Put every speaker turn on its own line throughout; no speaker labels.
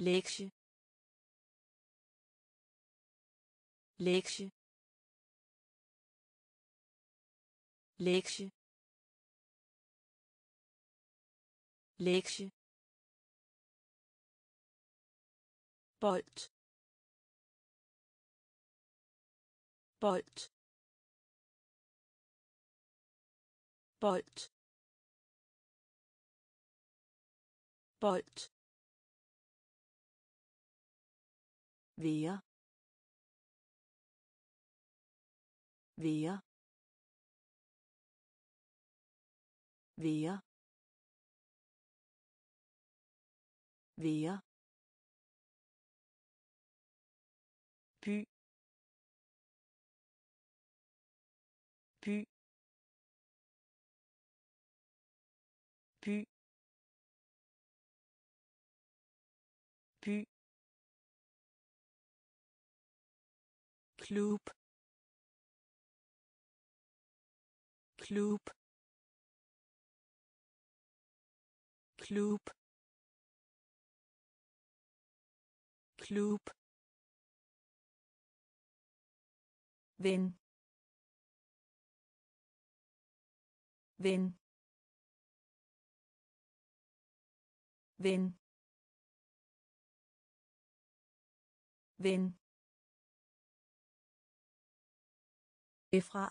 lektie lektie lektie lektie bold bold bold bold Wer? Wer? Wer? Wer? Kloop. Kloop. Kloop. Kloop. Win. Win. Win. Win. Efra.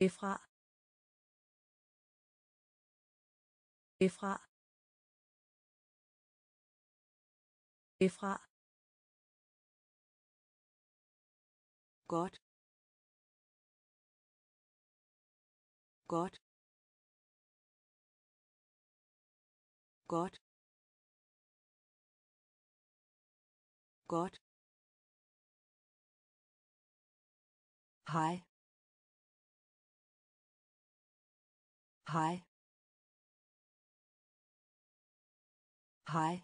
Efra. Efra. Efra. godt godt godt godt Hi. Hi. Hi.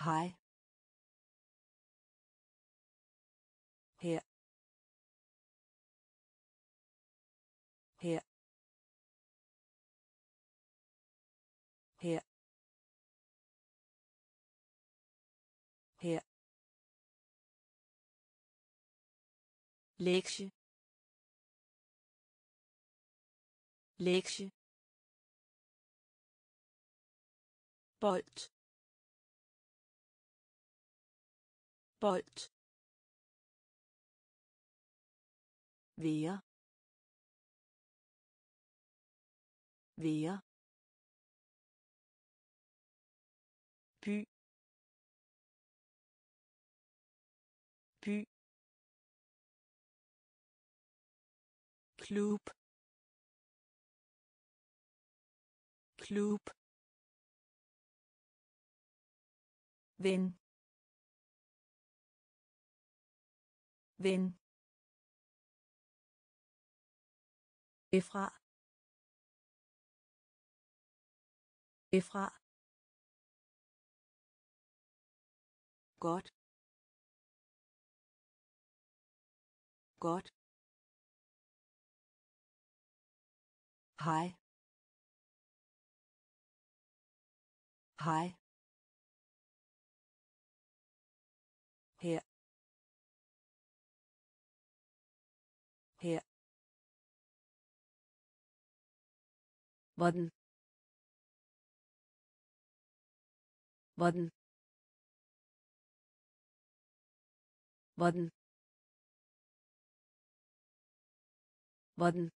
Hi. Lektie lektie bold bold Vær. Vær. Klub klub ven ven Efra. Efra. godt godt Hej. Hej. her her hvordan hvordan hvordan hvordan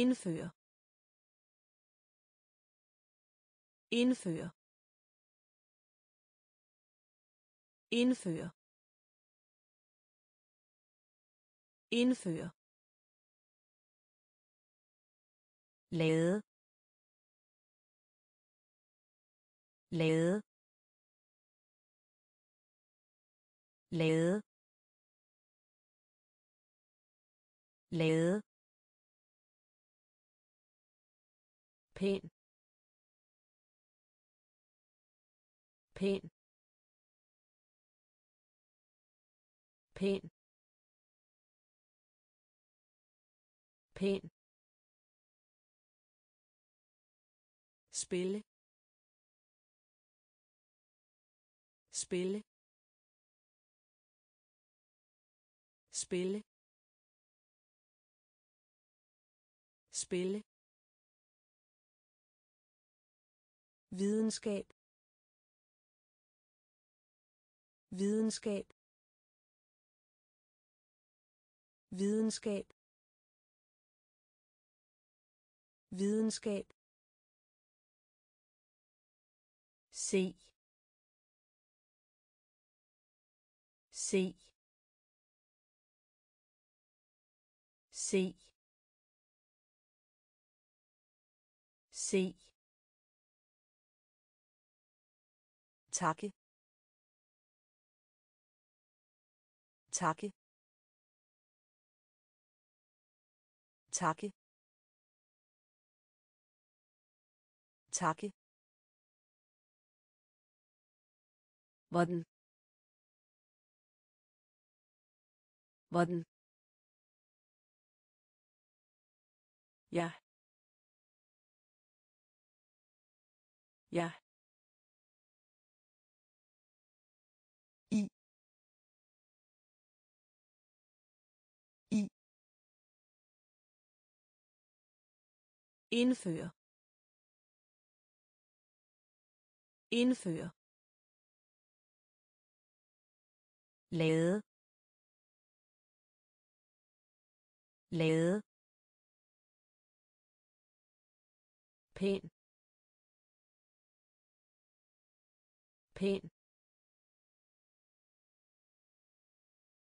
Indføre. Indføre. Indføre. Indføre.
Lade. Lade. Lade. Lade.
Pæn. Pæn. Pæn. Pæn. Spille. Spille. Spille. Spille. Videnskab. Videnskab. Videnskab. Videnskab.
Se se se se
takke. Takke. Takke. Takke. Hvordan? Hvordan? Ja. Ja. Indføre. Indføre.
Lade. Lade.
Pæn pæn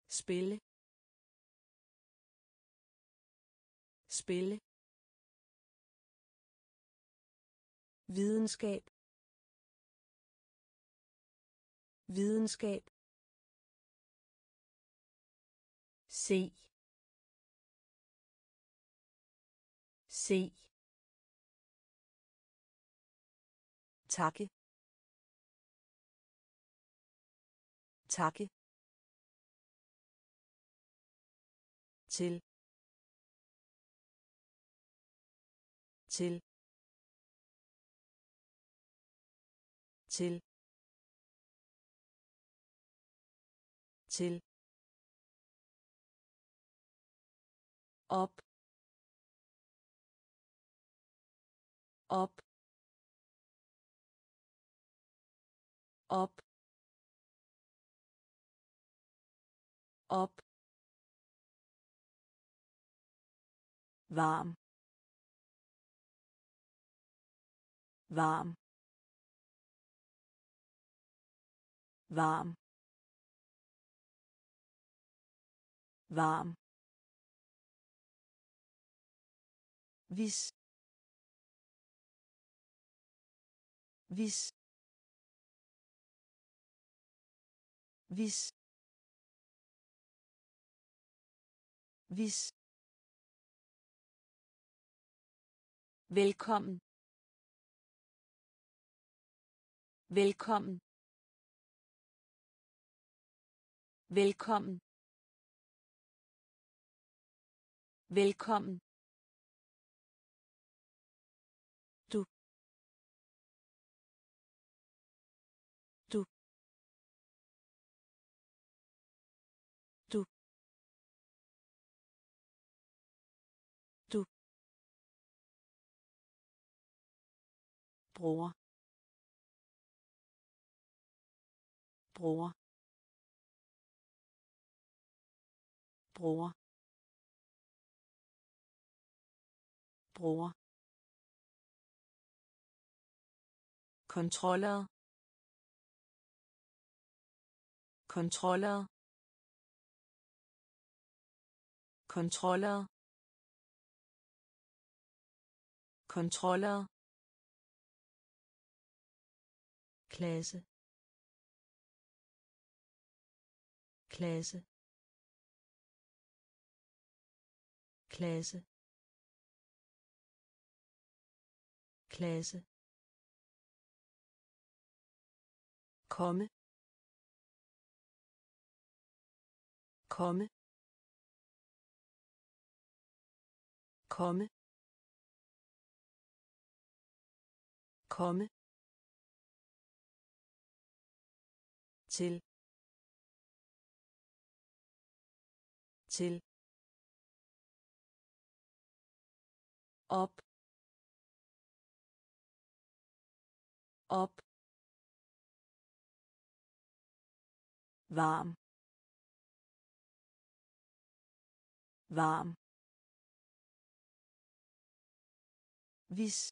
spille. Spille. Videnskab. Videnskab.
Se. Se.
Takke. Takke. Til. Til. Til til op op op op varm varm varm. Varm. Hvis hvis hvis hvis velkommen. Velkommen. Velkommen. Velkommen. Du. Du. Du. Du. Bror. Bror. Bror bror kontroller kontroller kontroller kontroller
klasse. Klasse. Klasse klasse
komme. Komme. Komme. Komme. Til. Til op op varm varm vis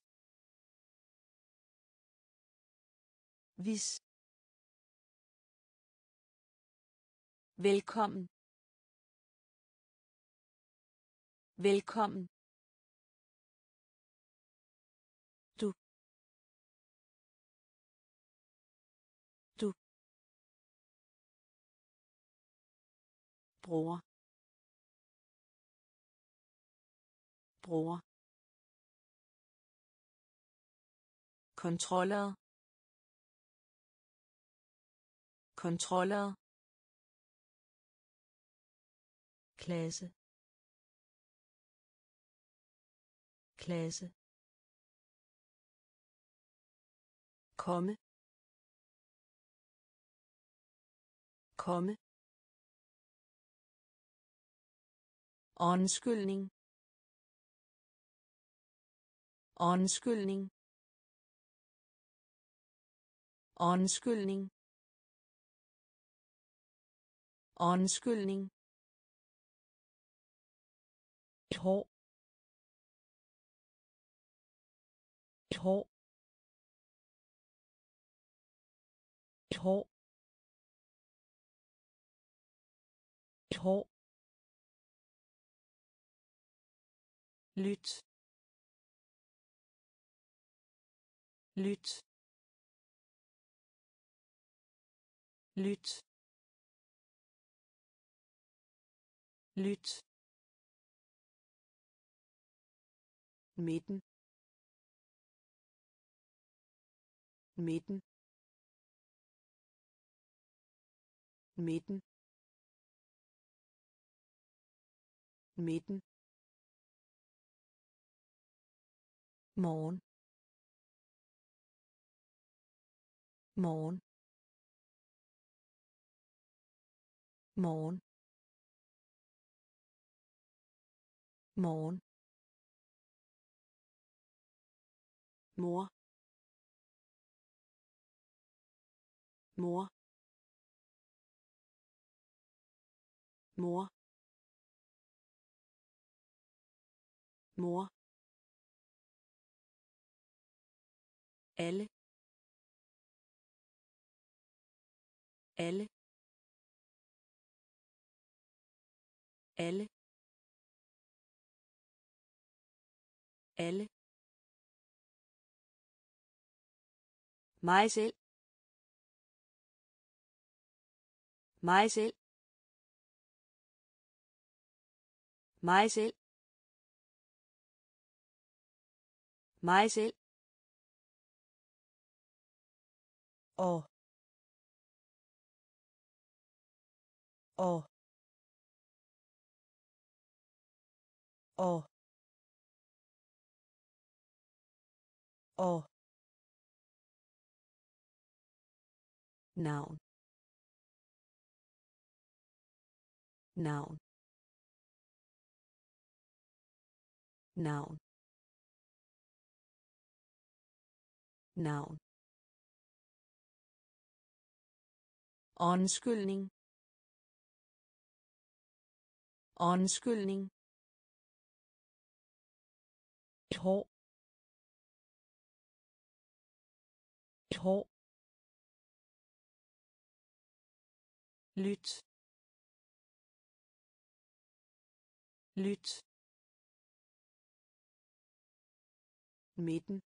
vis velkommen velkommen bror bror kontroller kontroller
klasse. Klasse.
Komme. Komme.
Undskyldning. Undskyldning. Undskyldning. Undskyldning. Et hår. Et hår. Et hår. Et hår
lyt. Lyt. Lyt. Lyt. Midten midten midten midten
morgen morgen morgen morgen
mor mor mor mor alle alle alle alle mig selv. Mig selv. Mig selv. Mig selv
og og og og
navn navn navn navn
undskyldning. Undskyldning. Et hår. Et hår.
Lyt. Lyt. Midten.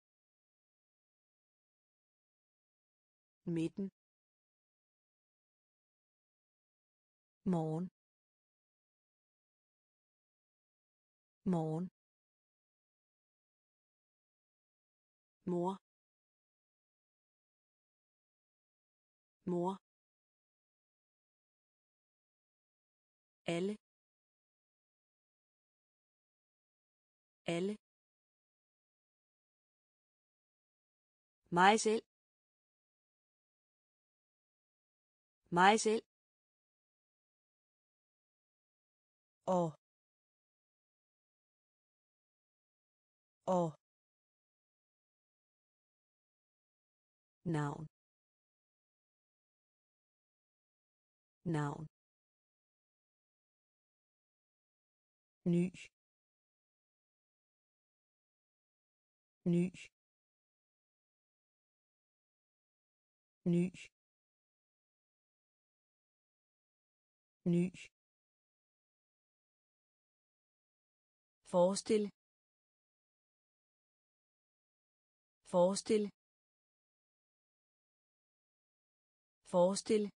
Midten morgen. Morgen. Mor. Mor. Alle. Alle. Mig selv. Mig selv.
Og og
navn navn
ny. Ny. Ny. Ny
forestil. Forestil. Forestil.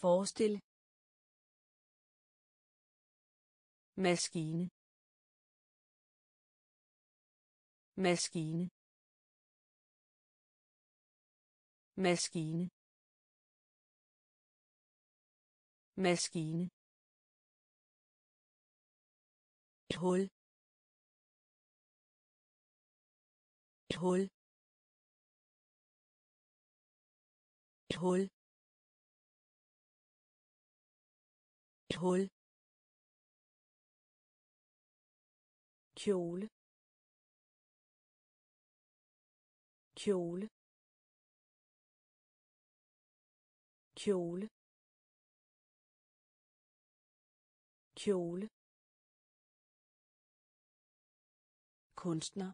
Forestil. Maskine. Maskine. Maskine. Maskine. Et hul. Et hul. Et hul. Et hul. Kjole. Kjole. Kjole. Kjole. Kunstner.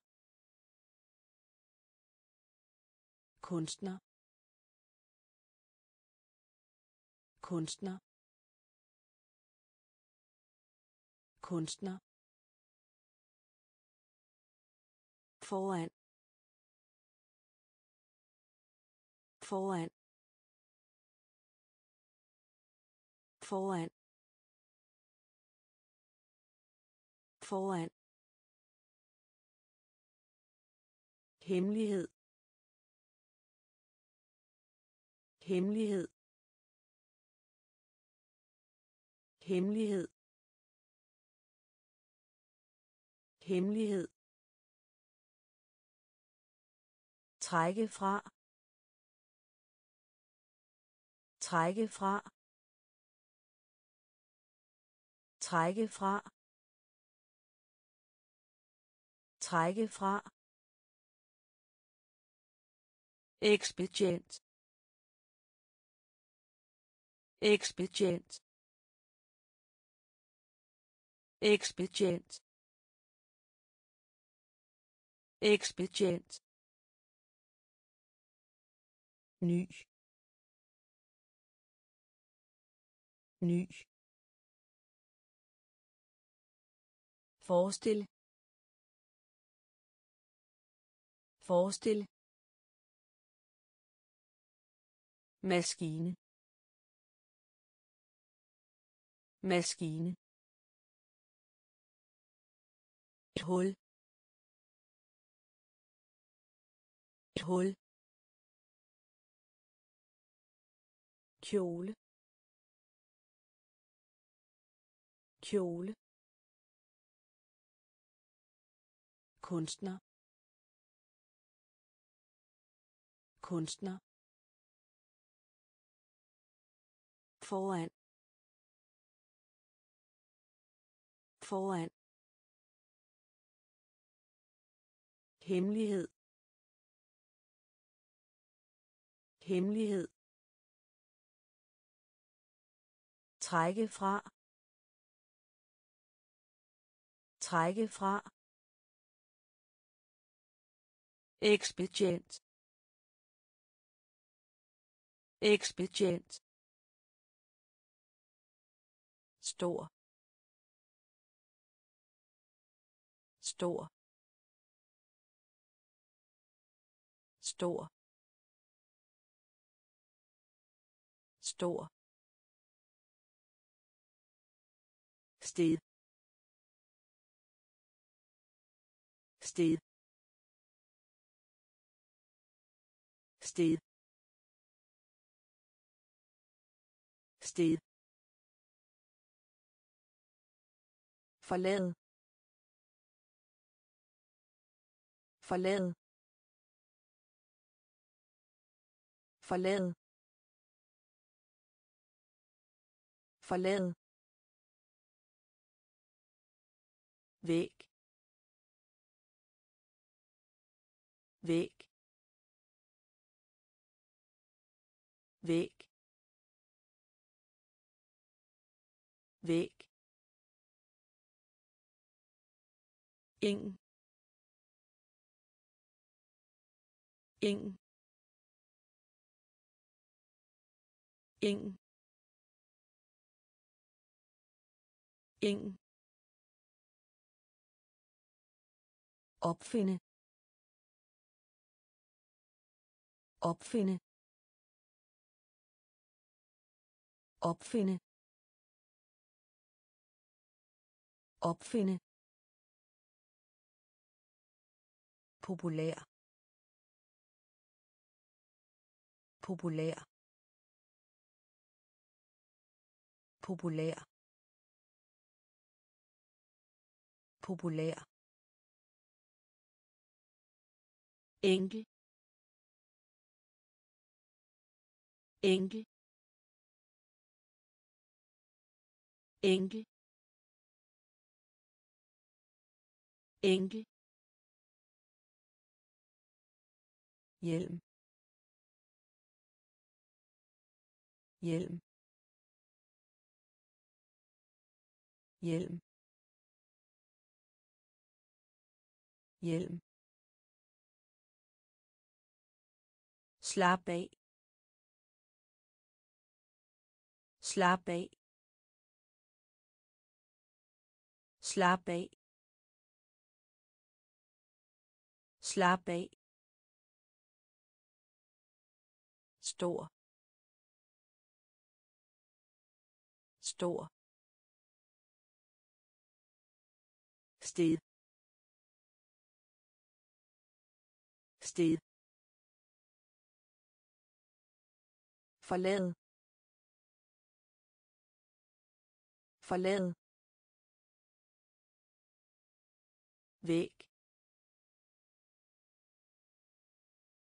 Kunstner. Kunstner. Kunstner. Foran. Foran. Foran. Foran hemmelighed. Hemmelighed. Hemmelighed. Hemmelighed. Trække fra. Trække fra. Trække fra. Trække fra. Ekspedient ekspedient ekspedient ekspedient.
Ny. Ny.
Forestil. Forestil. Maskine. Maskine. Et hul. Et hul. Kjole. Kjole. Kunstner. Kunstner. Foran. Foran. Hemmelighed. Hemmelighed. Trække fra. Trække fra. Ekspedient. Ekspedient. Stor. Stor. Stor. Stor. Sted. Sted. Sted. Sted. Forlade. Forlade. Forlade. Forlade. Væk væk væk væk ing ing ing ing opfinde. Opfinde. Opfinde. Opfinde. Populær. Populær. Populær. Populær. Enkel enkel enkel enkel hjelm. Hjelm. Hjelm. Hjelm. Slap af. Slap af. Slap af. Slap af. Stor. Stor. Sted. Sted. Forlade. Forlade. Væk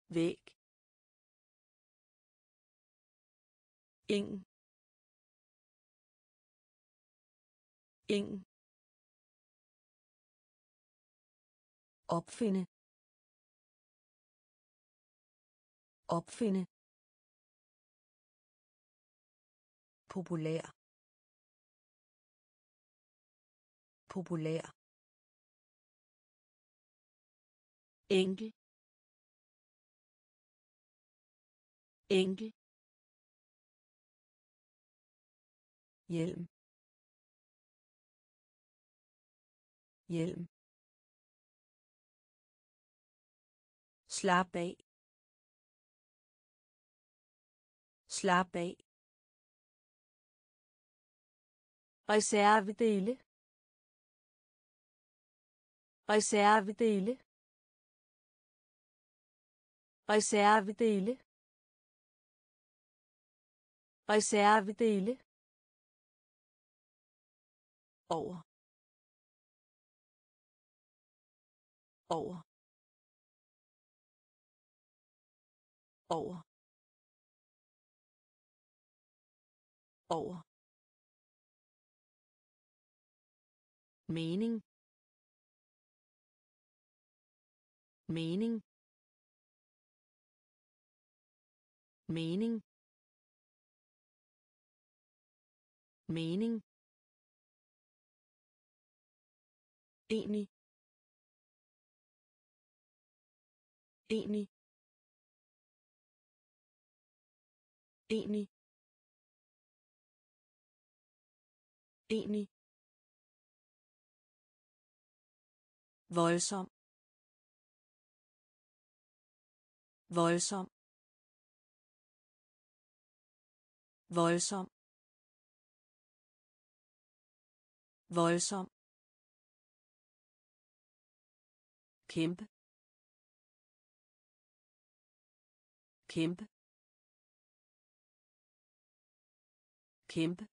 væk ing ing opfinde. Opfinde. Populær. Populær. Enkel. Enkel. Hjelm. Hjelm. Slap af. Slap af. Reservedele. Reservedele. Reservedele. Reservedele over. Over. Over. Over. Mening. Mening. Mening. Mening. Enig. Enig. Enig. Enig. Voldsom. Voldsom. Voldsom. Voldsom. Kæmpe. Kæmpe. Kæmpe.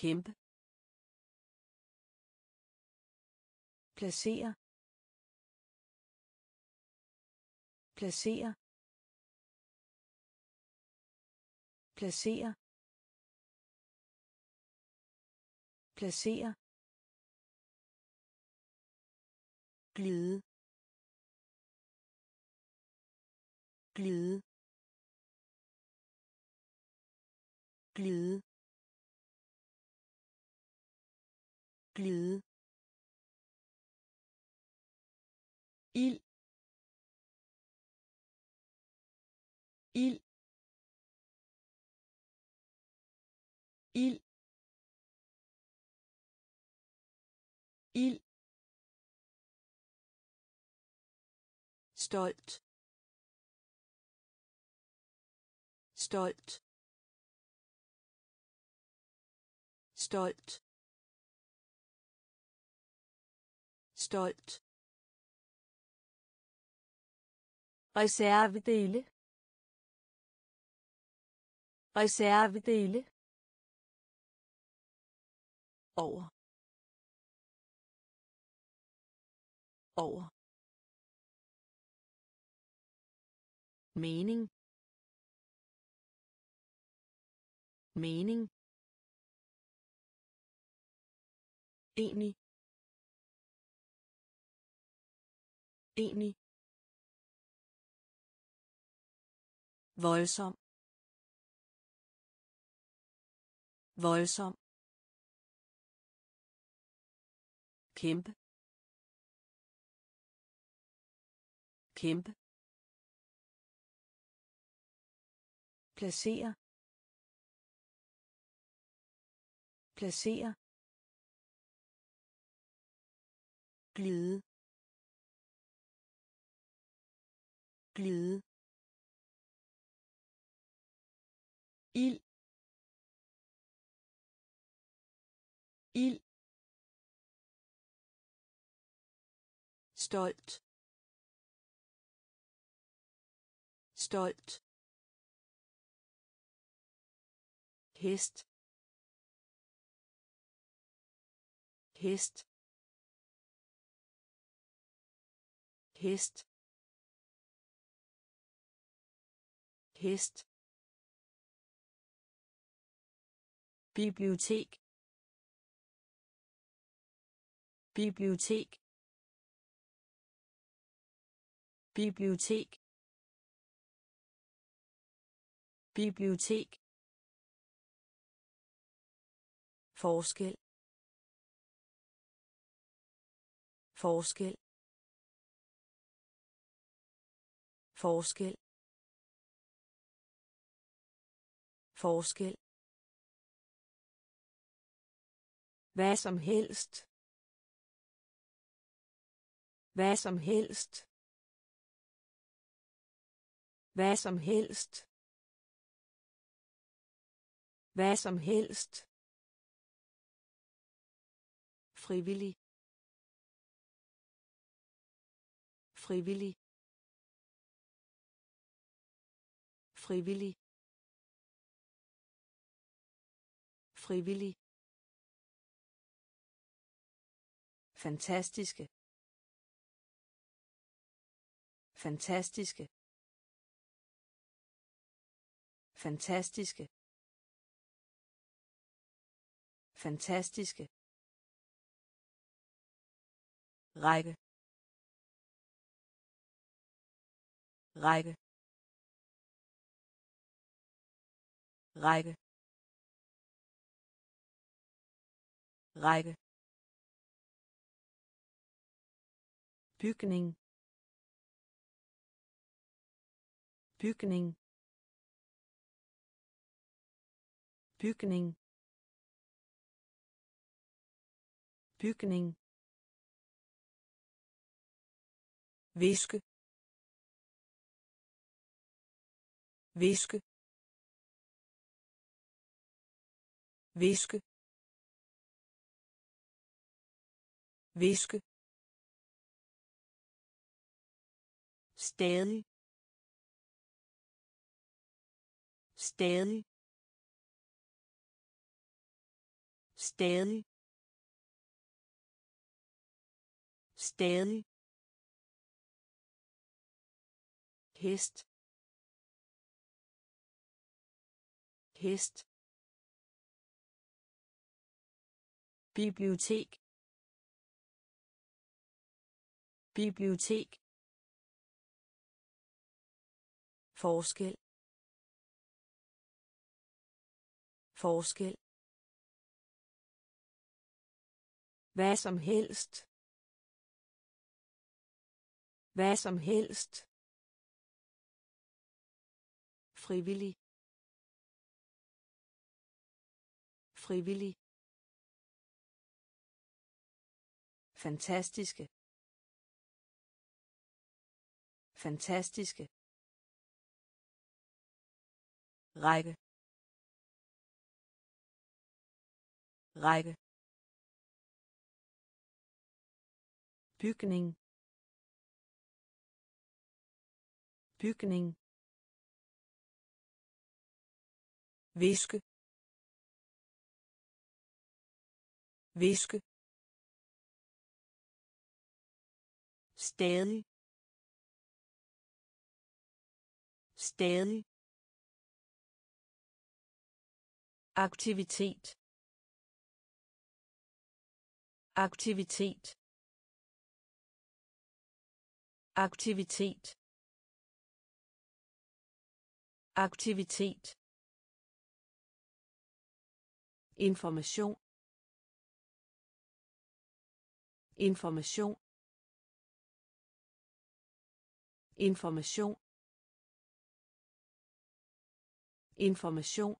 Kæmpe. Placere placere placere placere glide. Glide. Glide. Glide. Ild. Ild. Ild. Ild stolt. Stolt. Stolt. Stolt. Reservedele. Reservedele. Over. Over mening. Mening. Enig. Enig. Voldsom. Voldsom. Kæmpe. Kæmpe. Placere placere glide. Glide. Ild. Ild. Stolt. Stolt. Hest. Hest. Hest. Hest. Bibliotek. Bibliotek. Bibliotek. Bibliotek. Forskel. Forskel. Forskel. Forskel. Hvad som helst. Hvad som helst. Hvad som helst. Hvad som helst frivillig. Frivillig. Frivillig. Frivillig. Fantastiske. Fantastiske. Fantastiske. Fantastiske. Række. Række. Række. Række. Bygning. Bygning.
Bygning. Bygning
viske viske viske viske. Stadig stadig stadig stadig hest. Hest. Bibliotek. Bibliotek. Forskel. Forskel. Hvad som helst. Hvad som helst frivillig. Frivillig. Fantastiske. Fantastiske. Række. Række. Bygning. Bygning. Viske viske stadig stadig aktivitet aktivitet aktivitet aktivitet information. Information. Information. Information.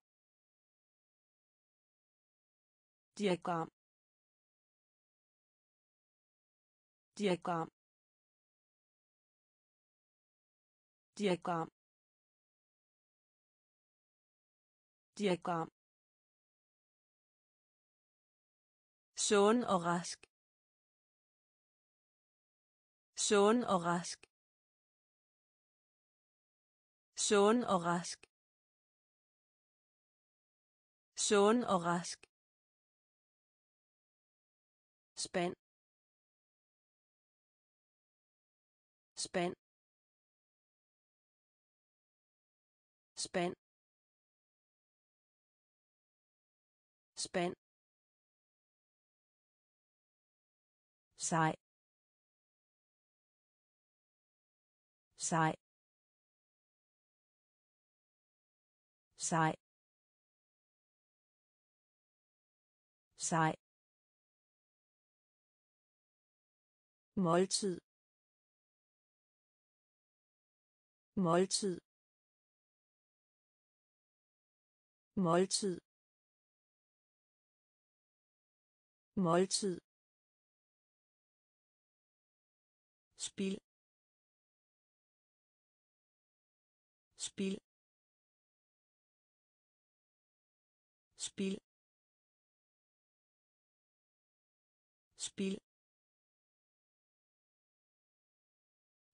Diagram. Diagram. Diagram. Diagram. Sund og rask. Sund og rask. Sund og rask. Sund og rask. Spand. Spand. Spand. Spand. Sej. Sej. Sej. Sej. Måltid. Måltid. Måltid. Måltid. Spil. Spil. Spil. Spil.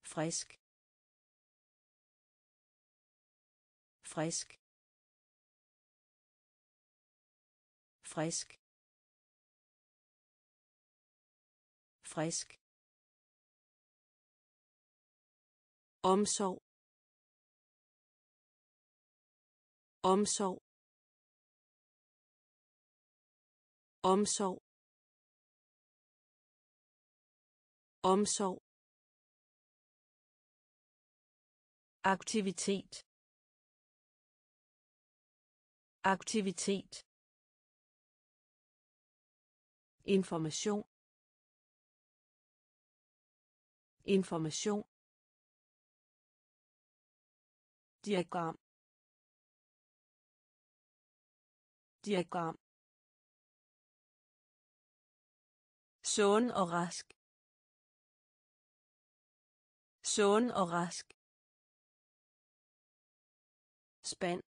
Frisk. Frisk. Frisk. Frisk. Omsorg. Omsorg. Omsorg. Omsorg. Aktivitet. Aktivitet. Information. Information. Diagram diagram sund og rask. Sund og rask. Spand.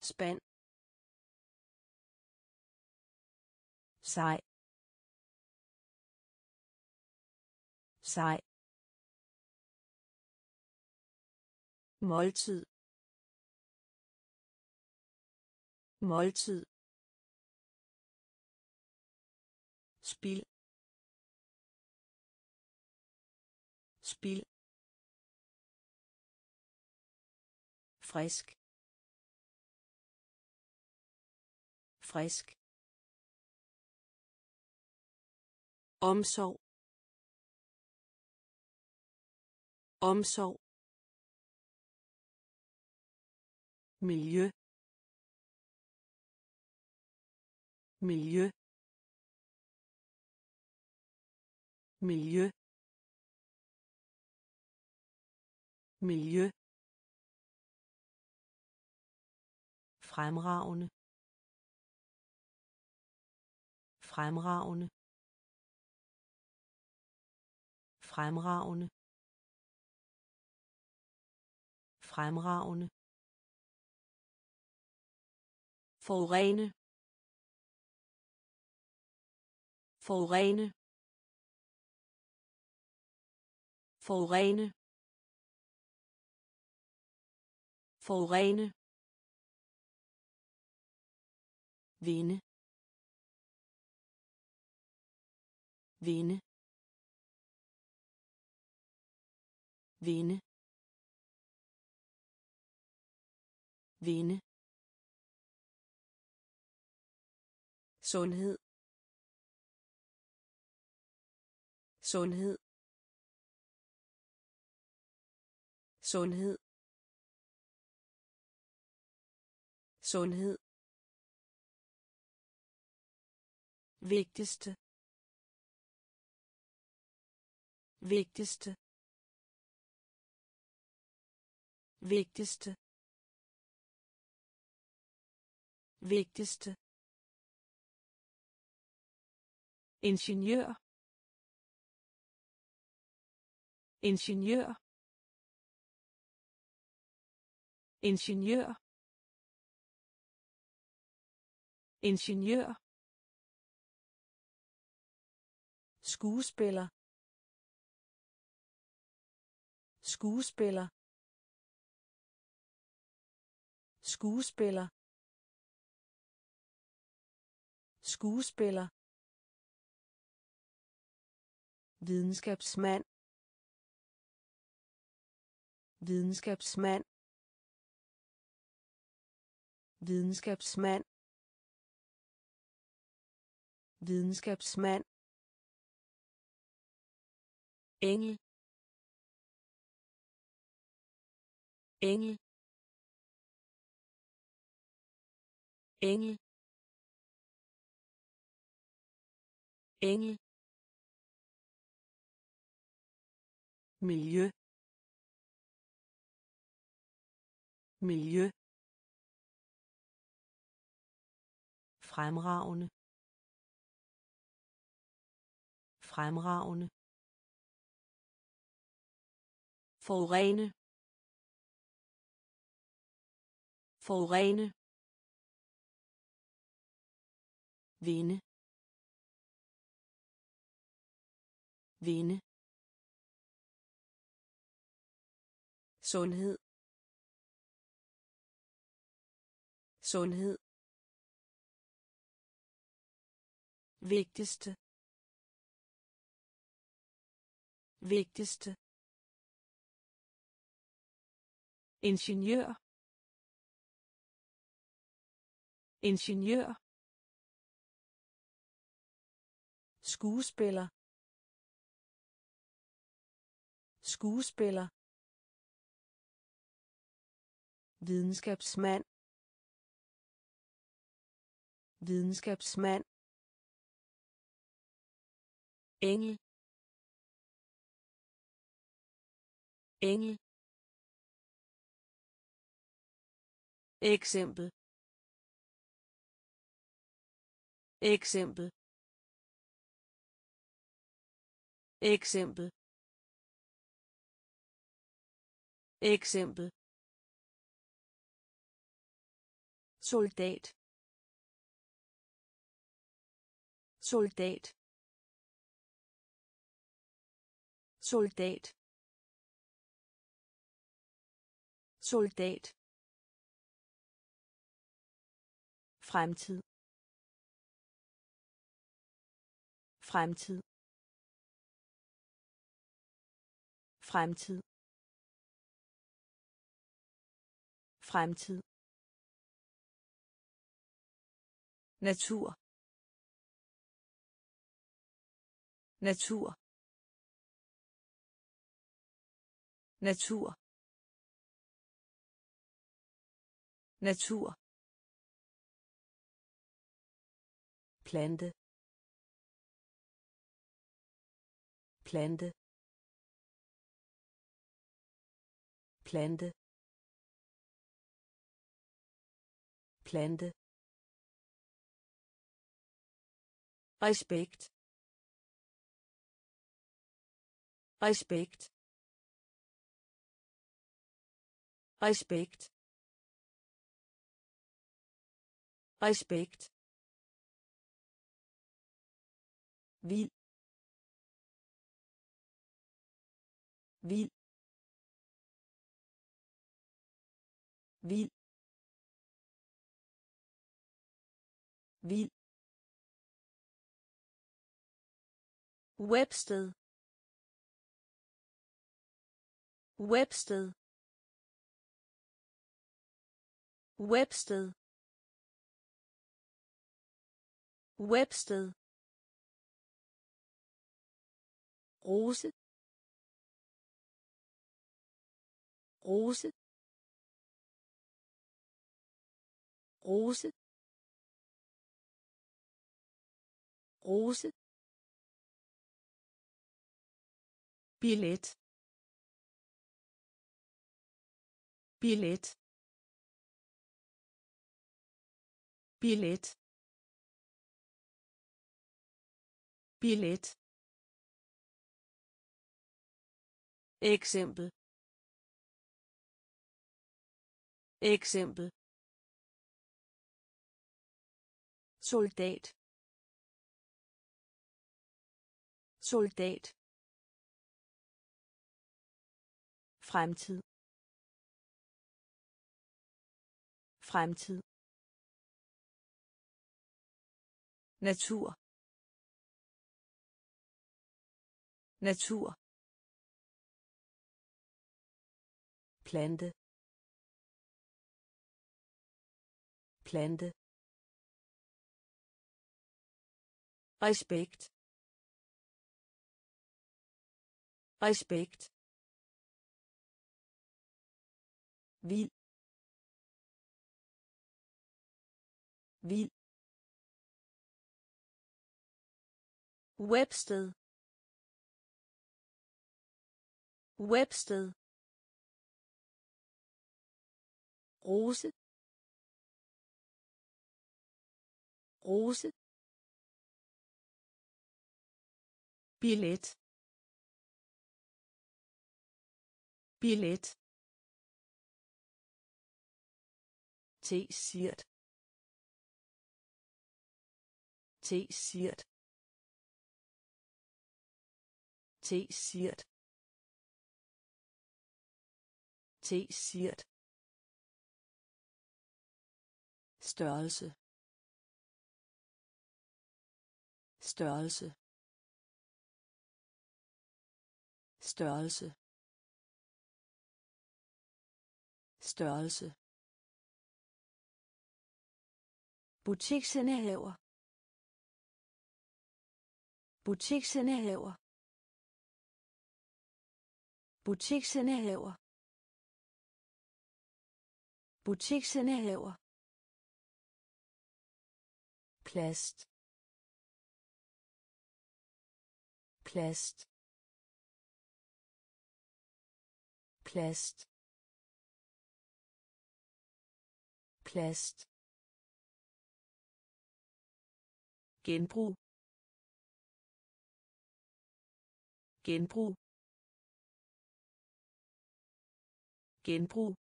Spand. Sej. Sej. Måltid. Måltid. Spil. Spil. Frisk. Frisk. Omsorg. Omsorg. Miljø. Miljø. Miljø. Miljø. Fremragende. Fremragende. Fremragende. Fremragende. Forurene. Forurene. Forurene. Forurene. Vinde. Vinde. Vinde. Vinde. Sundhed. Sundhed. Sundhed. Sundhed. Vigtigste. Vigtigste. Vigtigste. Vigtigste. Ingeniør. Ingeniør. Ingeniør. Ingeniør. Skuespiller. Skuespiller. Skuespiller. Skuespiller. Videnskabsmand. Videnskabsmand. Videnskabsmand. Videnskabsmand. Engel. Engel. Engel. Engel. Miljø. Miljø. Fremragende. Fremragende. Forurene. Forurene. Vinde. Vinde. Sundhed. Sundhed. Vigtigste. Vigtigste. Ingeniør. Ingeniør. Skuespiller. Skuespiller. Videnskabsmand. Videnskabsmand. Engel. Engel. Eksempel. Eksempel. Eksempel. Eksempel.
Soldat. Soldat. Soldat. Soldat. Fremtid. Fremtid. Fremtid. Fremtid. Natur. Natur. Natur. Natur. Plante. Plante. Plante. Plante. Respekt. Respekt. Respekt. Respekt. Vild vild vild vild
Websted. Websted. Websted. Websted. Rose. Rose. Rose. Rose.
Billet. Billet. Billet. Billet.
Eksempel. Eksempel.
Soldat. Soldat. Fremtid. Fremtid. Natur. Natur. Plante. Plante. Respekt. Respekt. Vild vild
Websted. Websted. Rose. Rose.
billet billet
T-shirt. T-shirt. T-shirt. T-shirt. størrelse størrelse størrelse størrelse
butiksindehaver butiksindehaver butiksindehaver butiksindehaver plast. Plast. Plast. Plast.
Genbrug. Genbrug. Genbrug.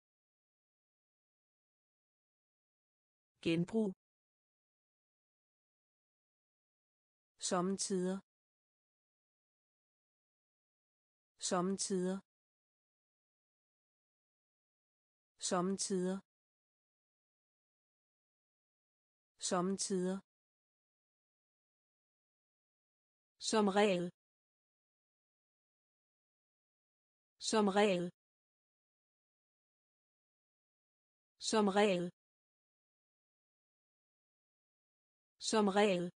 Genbrug. Sommetider. Sommetider. Sommetider. Sommetider. Som regel. Som regel. Som regel. Som regel.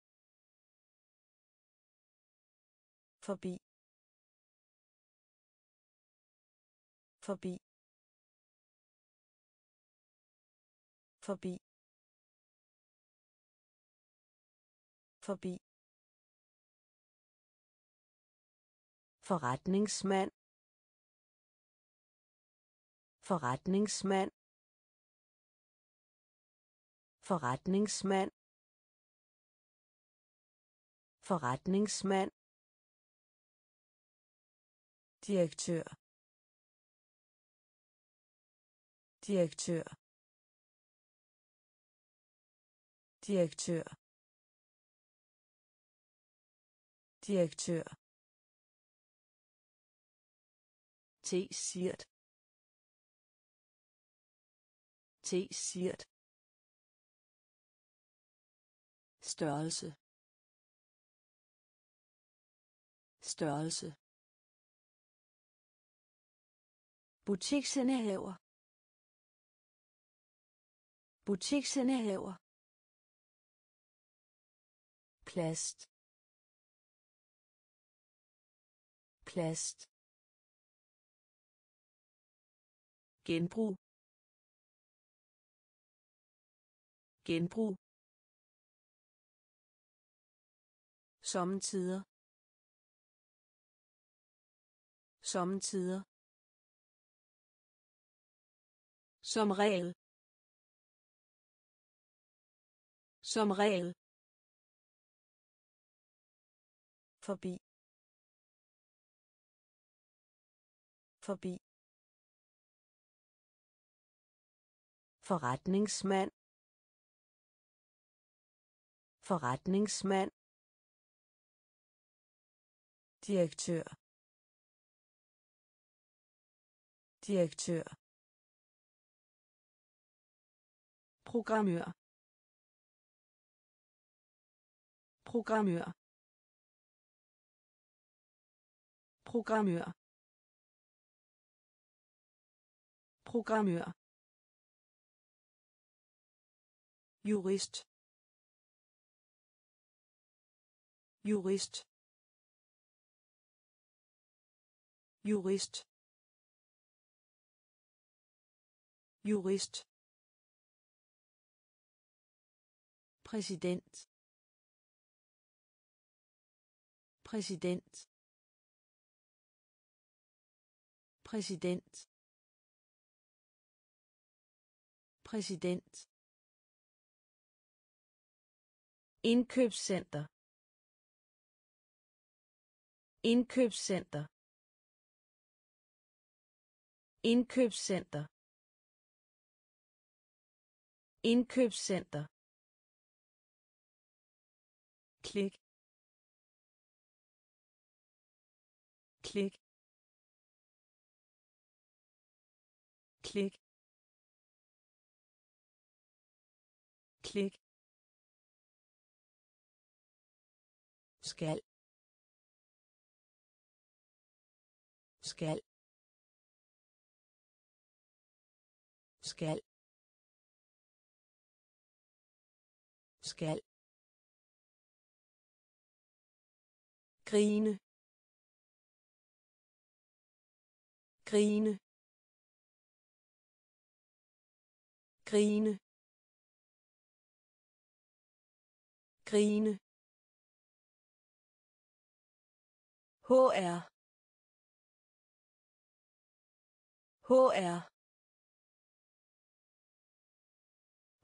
Forbi. Forbi. Forbi. Forbi. Forretningsmand. Forretningsmand. Forretningsmand. Forretningsmand. Direktør. Direktør. Direktør. Direktør. T-shirt T-shirt størrelse. Størrelse.
Butiksindehaver. Butiksindehaver. Plast. Plast.
Genbrug. Genbrug. Sommetider. Sommetider. Som regel. Som regel. Forbi.
Forbi. Forretningsmand. Forretningsmand. Direktør. Direktør.
Programmør. Programmør. Programmør. Programmør. Jurist. Jurist. Jurist. Jurist. Præsident. Præsident. Præsident. Præsident.
Indkøbscenter. Indkøbscenter. Indkøbscenter. Indkøbscenter.
Klik. Klik. Klik. Klik. Skal. Skal. Skal. Skal. Grine. Grine. Grine. Grine. HR HR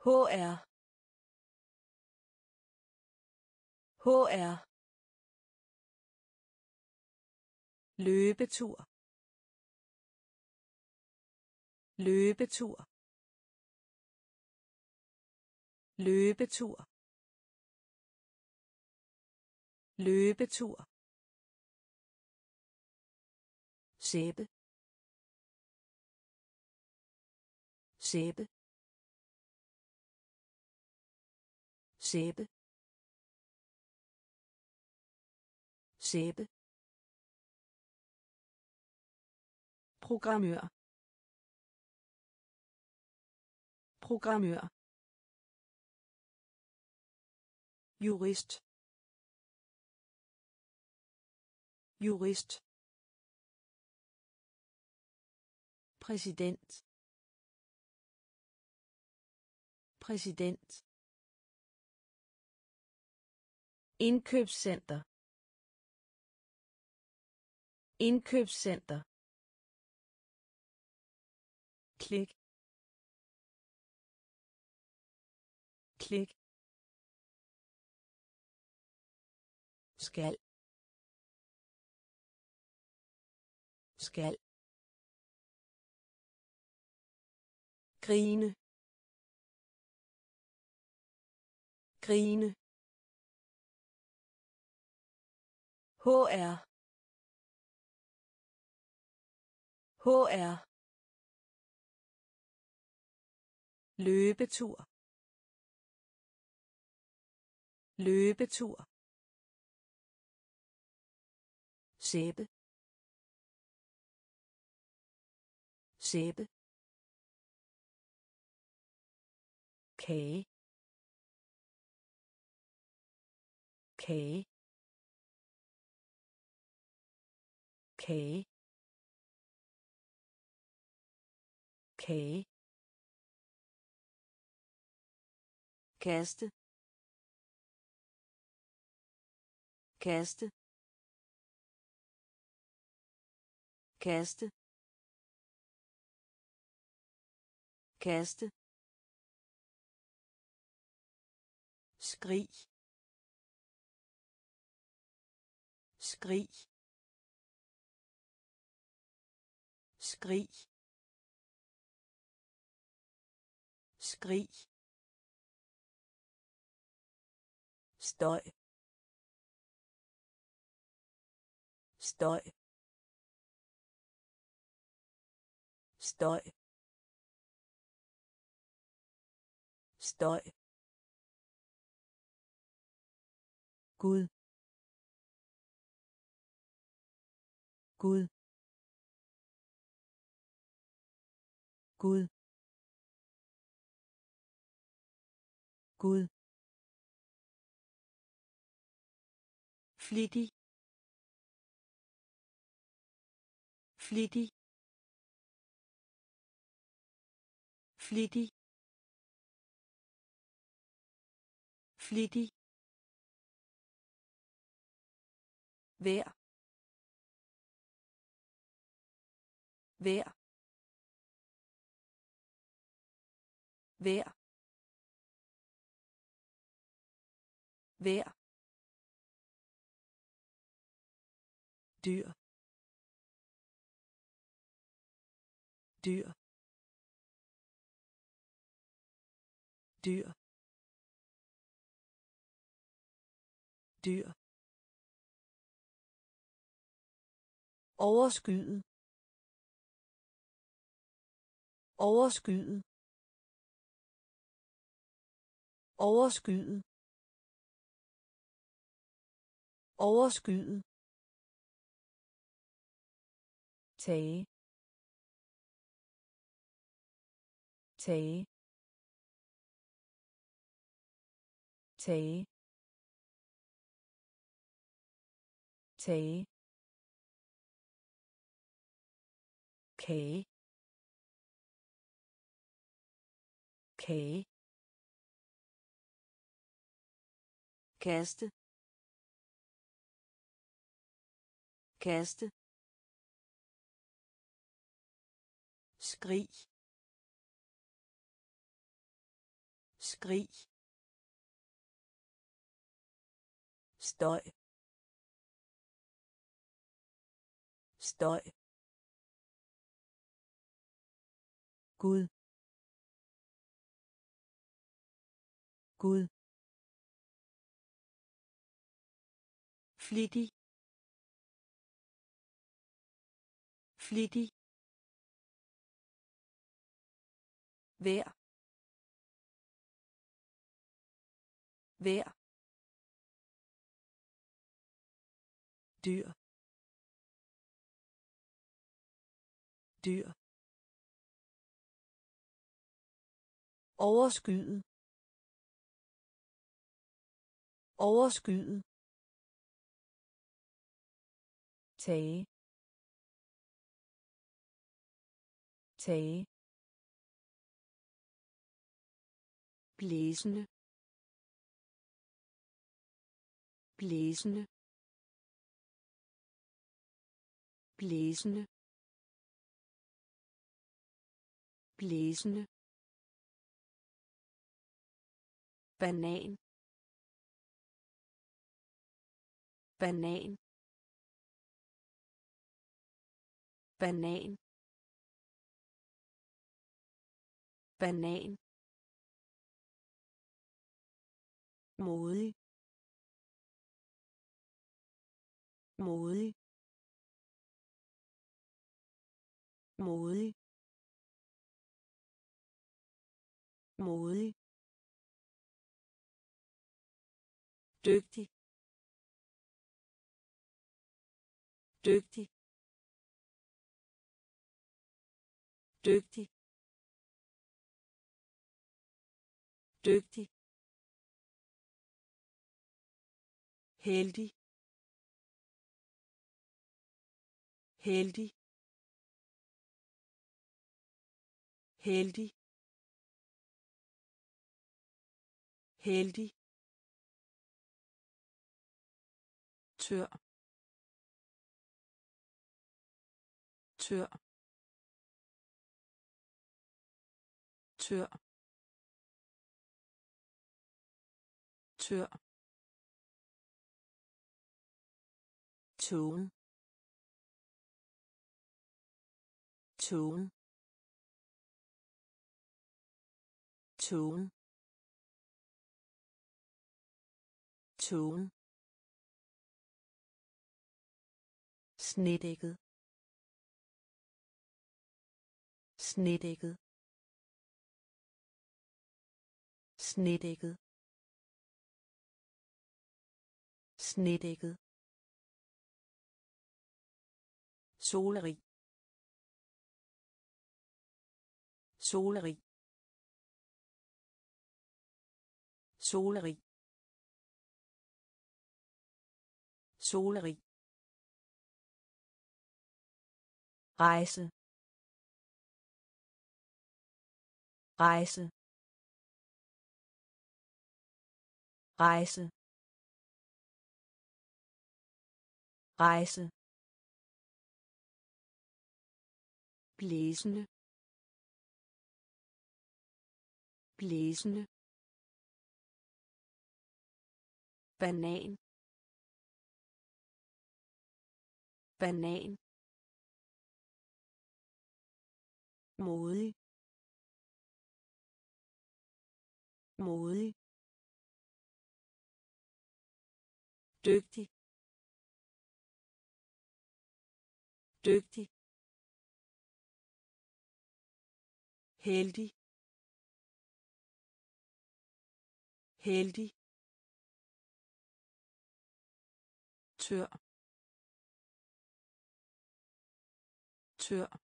HR HR løbetur. Løbetur. Løbetur. Løbetur. Sæbe. Sæbe. Sæbe. Sæbe. Programmør. Programmør. Jurist. Jurist. Præsident. Præsident.
Indkøbscenter. Indkøbscenter.
Klik. Klik. Skal. Skal. Grine. Grine. HR HR løbetur. Løbetur. Sæbe. Sæbe. Kage kage kage kage kaste kaste kaste kaste skrig. Skrig. Skrig. Skrig. Støj. Støj. Støj. Støj. Gud. Gud. Gud. Gud. Flittig. Flittig. Flittig. Flittig. Vær. Vær. Vær. Vær. Dyr. Dyr. Dyr. Dyr. Overskyet overskyet overskyet overskyet tage. Tage. Tage. Tage. Kage kage kaste. Kaste. Skrig. Skrig. Støj. Støj. Gud. Gud. Flittig. Flittig. Vær. Vær. Dyr. Dyr. Overskyet. Overskyet. Tage. Tage. Blæsende. Blæsende. Blæsende. Blæsende. Banan. Banan. Banan. Banan. Modig. Modig. Modig. Modig. Dygtig. Dygtig. Dygtig. Dygtig. Heldig. Heldig. Heldig. Heldig. Tør. Tør. Tør. Tør. Tone. Tone. Tone. Tone. Snedækket. Snedækket. Snedækket. Snedækket. Solerig solerig solerig solerig rejse. Rejse. Rejse. Rejse. Blæsende. Blæsende. Banan. Banan. Modig. Modig. Dygtig. Dygtig. Heldig. Heldig. Tør. Tør.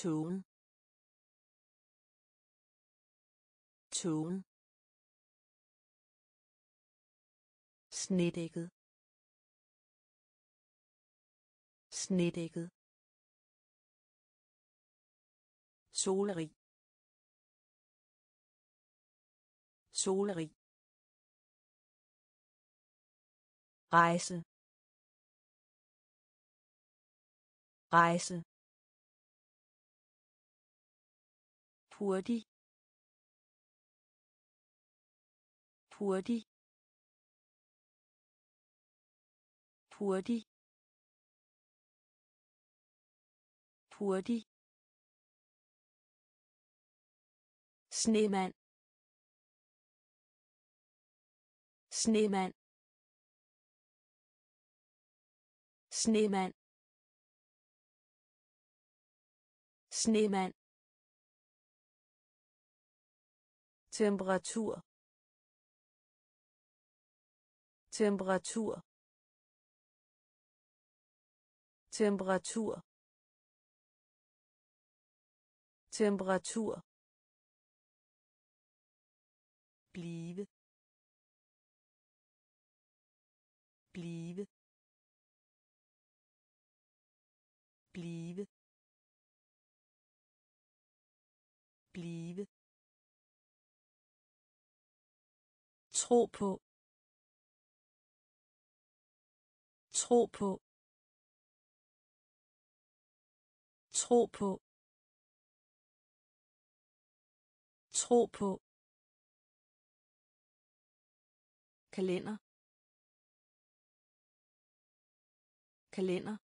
Tone. Tone. Snedækket. Snedækket. Solrig. Solrig. Rejse. Rejse. Hurtig. Hurtig. Hurtig. Hurtig. Snemand. Snemand. Snemand. Snemand. Temperatur. Temperatur. Temperatur. Temperatur. Blive. Blive. Blive. Blive. Tro på. Tro på. Tro på. Tro på. Kalender. Kalender.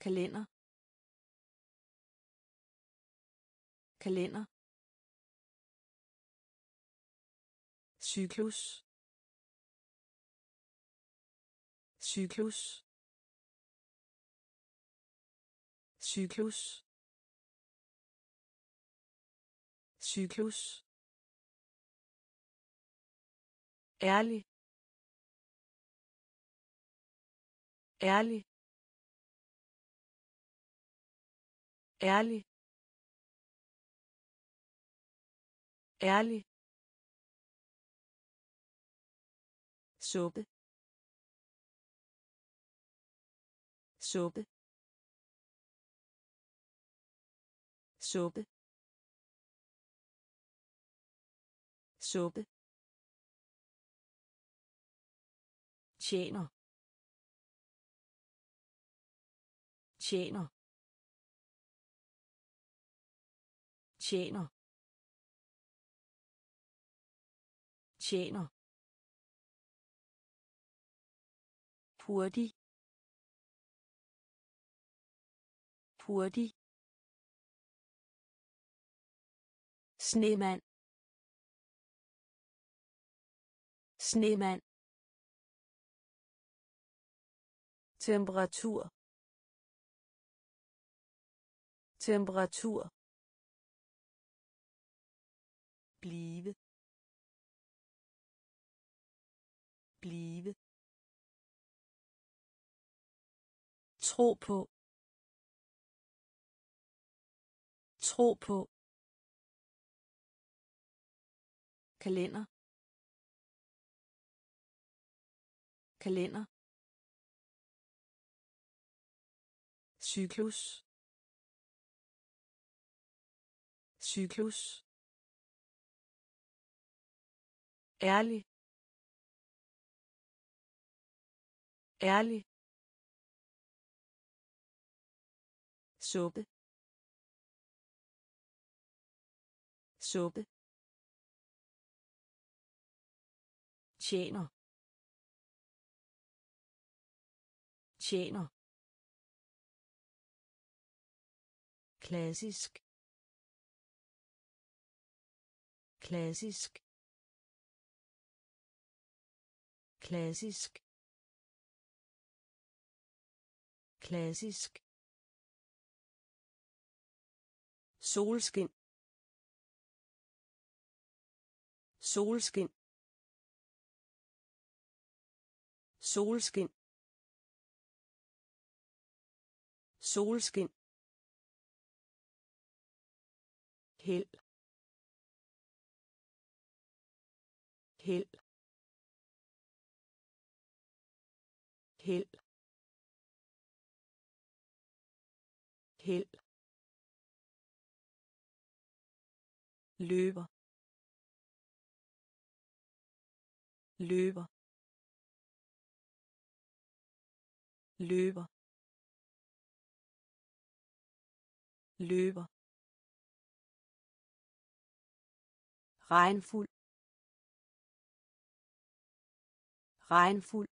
Kalender. Kalender. Cyklus. Cyklus. Cyklus. Cyklus. Ærlig. Ærlig. Ærlig. Ærlig. Suppe. Suppe. Suppe. Suppe. Tjener. Tjener. Tjener. Tjener. Hurtig. Hurtig. Snemand. Snemand. Temperatur. Temperatur. Blive. Blive. Tro på. Tro på. Kalender. Kalender. Cyklus. Cyklus. Ærlig. Ærlig. Suppe. Suppe. Tjener. Tjener. Klassisk. Klassisk. Klassisk. Klassisk. Solskin. Solskin. Solskin. Solskin. Held held held held løber. Løber. Løber. Løber. Regnfuld. Regnfuld.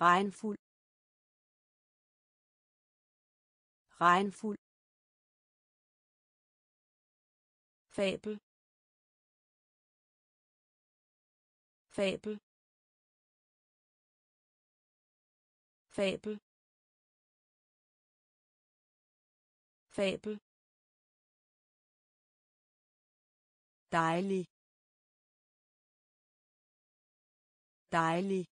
Regnfuld. Regnfuld. Fabel. Fabel. Fabel. Fabel. Dejlig. Dejlig.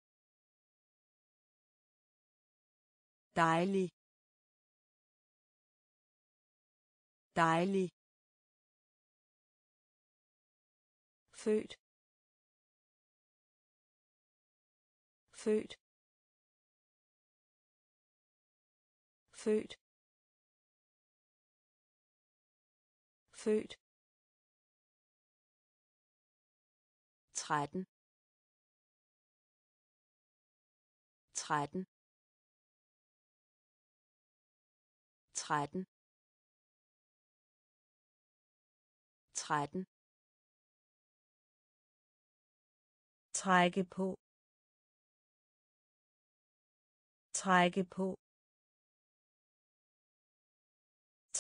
Dejlig. Dejlig. Født. Født. Født. Født. 13 13 13 13
trække på. Trække på.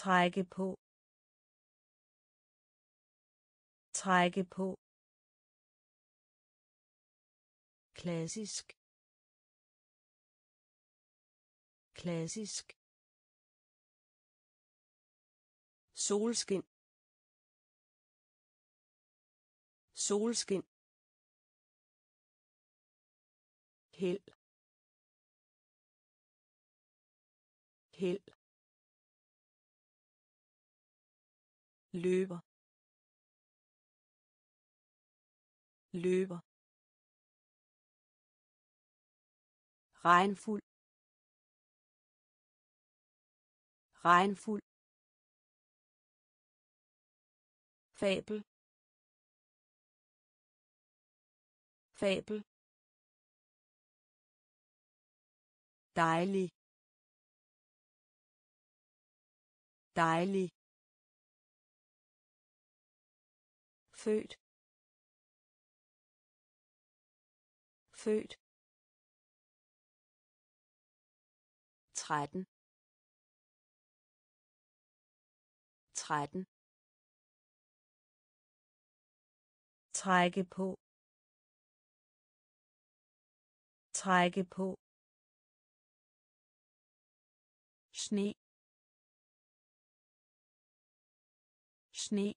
Trække på. Trække på. Klassisk. Klassisk. Solskin. Solskin. Held. Held. Løber. Løber. Regnfuld. Regnfuld. Fabel. Fabel. Dejlig. Dejlig. Født. Født. 13. 13. trække på trække på
sne. Sne.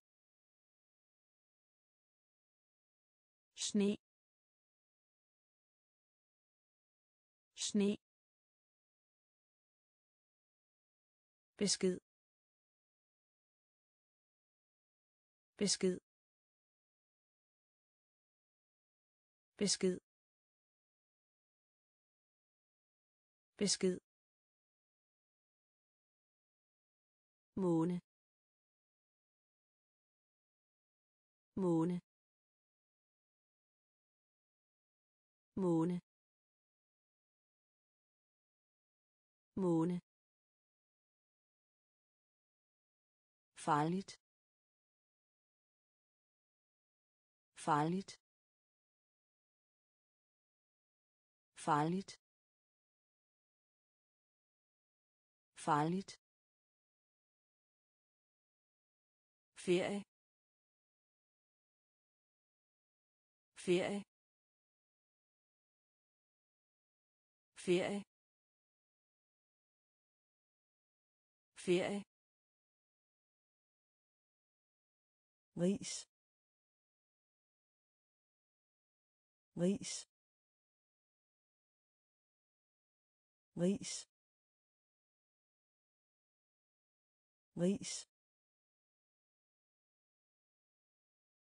Sne. Sne.
Besked. Besked. Besked. Besked.
Måne måne måne måne farligt farligt farligt farligt ferie. Ferie. Ferie. Ferie.
Ris ris ris ris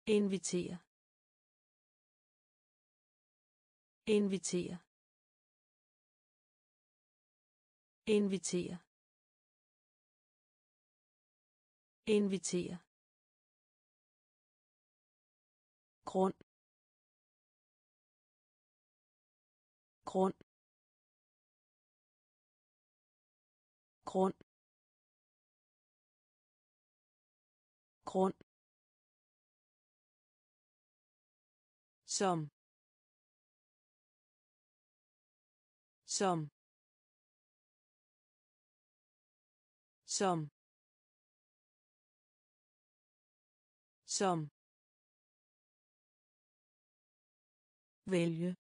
invitere. Invitere. Invitere. Invitere. Grund. Grund. Grund. Grund. Som. Som. Som. Som. Vælge.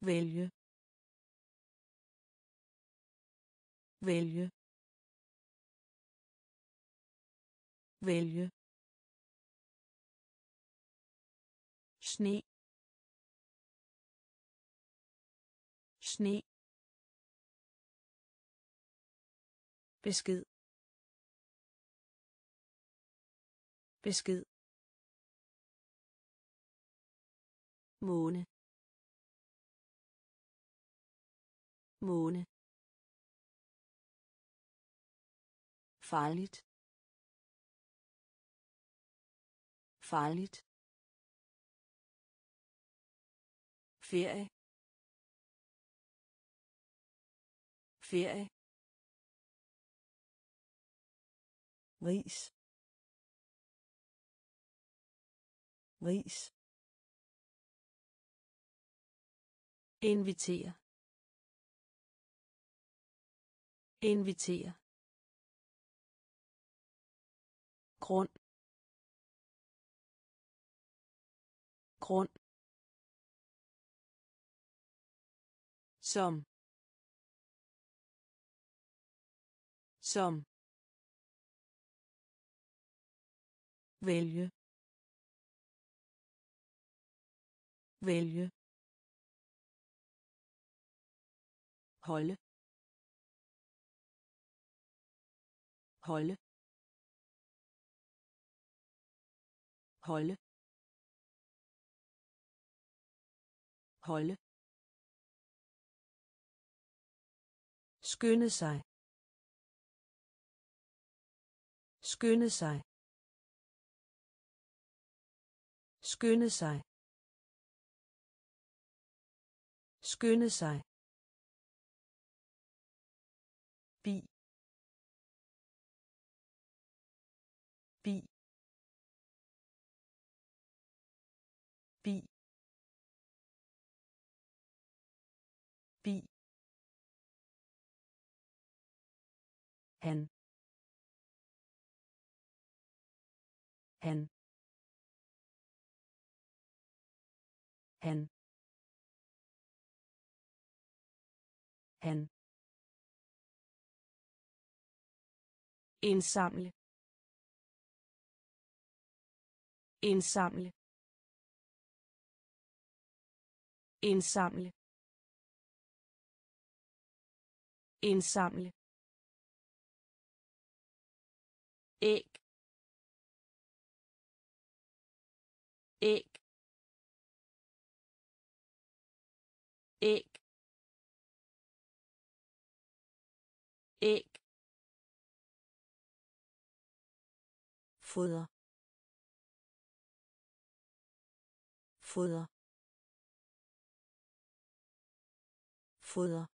Vælge. Vælge. Vælge. Sne. Sne. Besked. Besked. Måne. Måne. Farligt. Farligt. Ferie. Ferie.
Ris. Ris.
Invitere. Invitere. Grund. Grund som. Som. Vælge. Vælge. Holde. Holde. Holde. Holde. Skynde sig. Skynde sig. Skynde sig. Skynde sig. Han. Han. Han. Han. Indsamle. Indsamle. Indsamle. Indsamle. Æg æg æg æg foder foder foder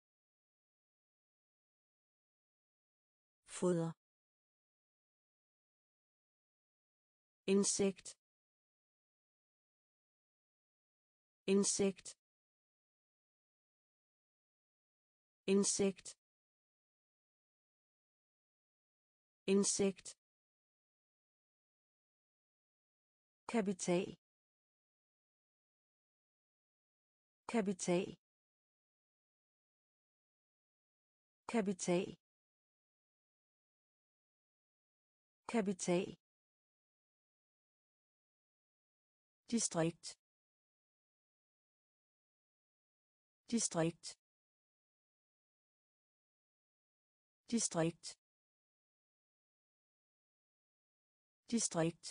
foder insekt. Insekt. Insekt. Insekt. Kapital. Kapital. Kapital. Kapital distrikt. Distrikt. Distrikt. Distrikt.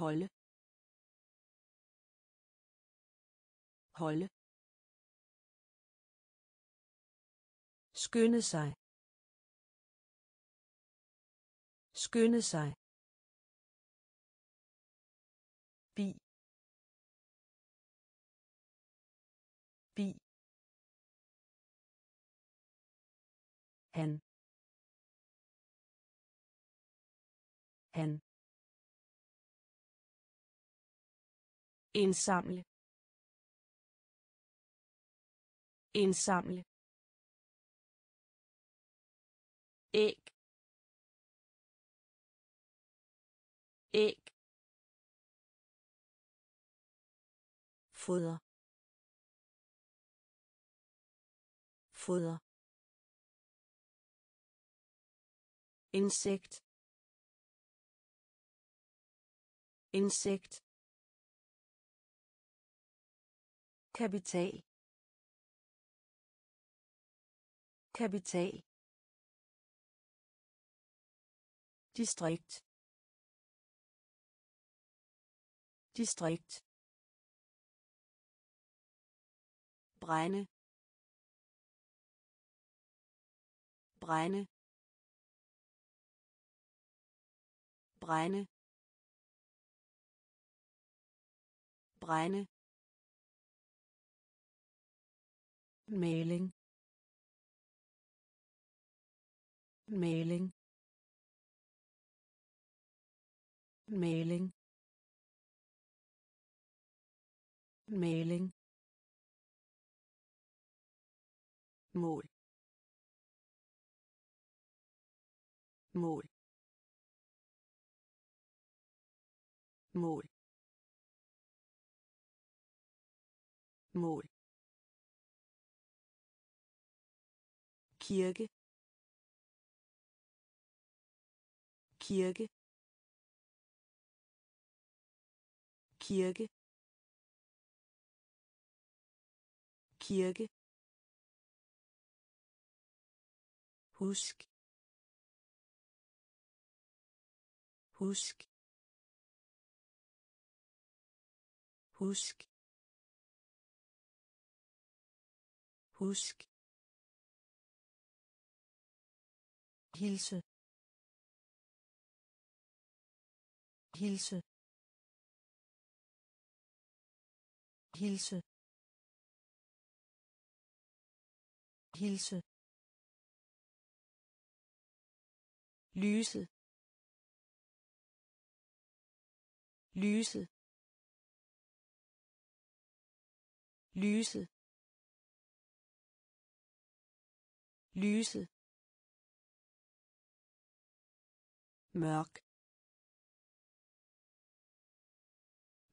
Holde. Holde. Skynde sig. Skynde sig. Han. Han. Indsamle. Indsamle. Æg. Æg. Foder. Foder. Insekt. Insekt. Kapital. Kapital. Distrikt. Distrikt. Brænde. Brænde. Brænde. Brænde. Maling maling maling maling mål. Mål. Mål. Mål. Kirke. Kirke. Kirke. Kirke. Husk. Husk. Husk. Husk. Hilse. Hilse. Hilse. Hilse. Lyse. Lyse. Lyse. Lyse. Mørk.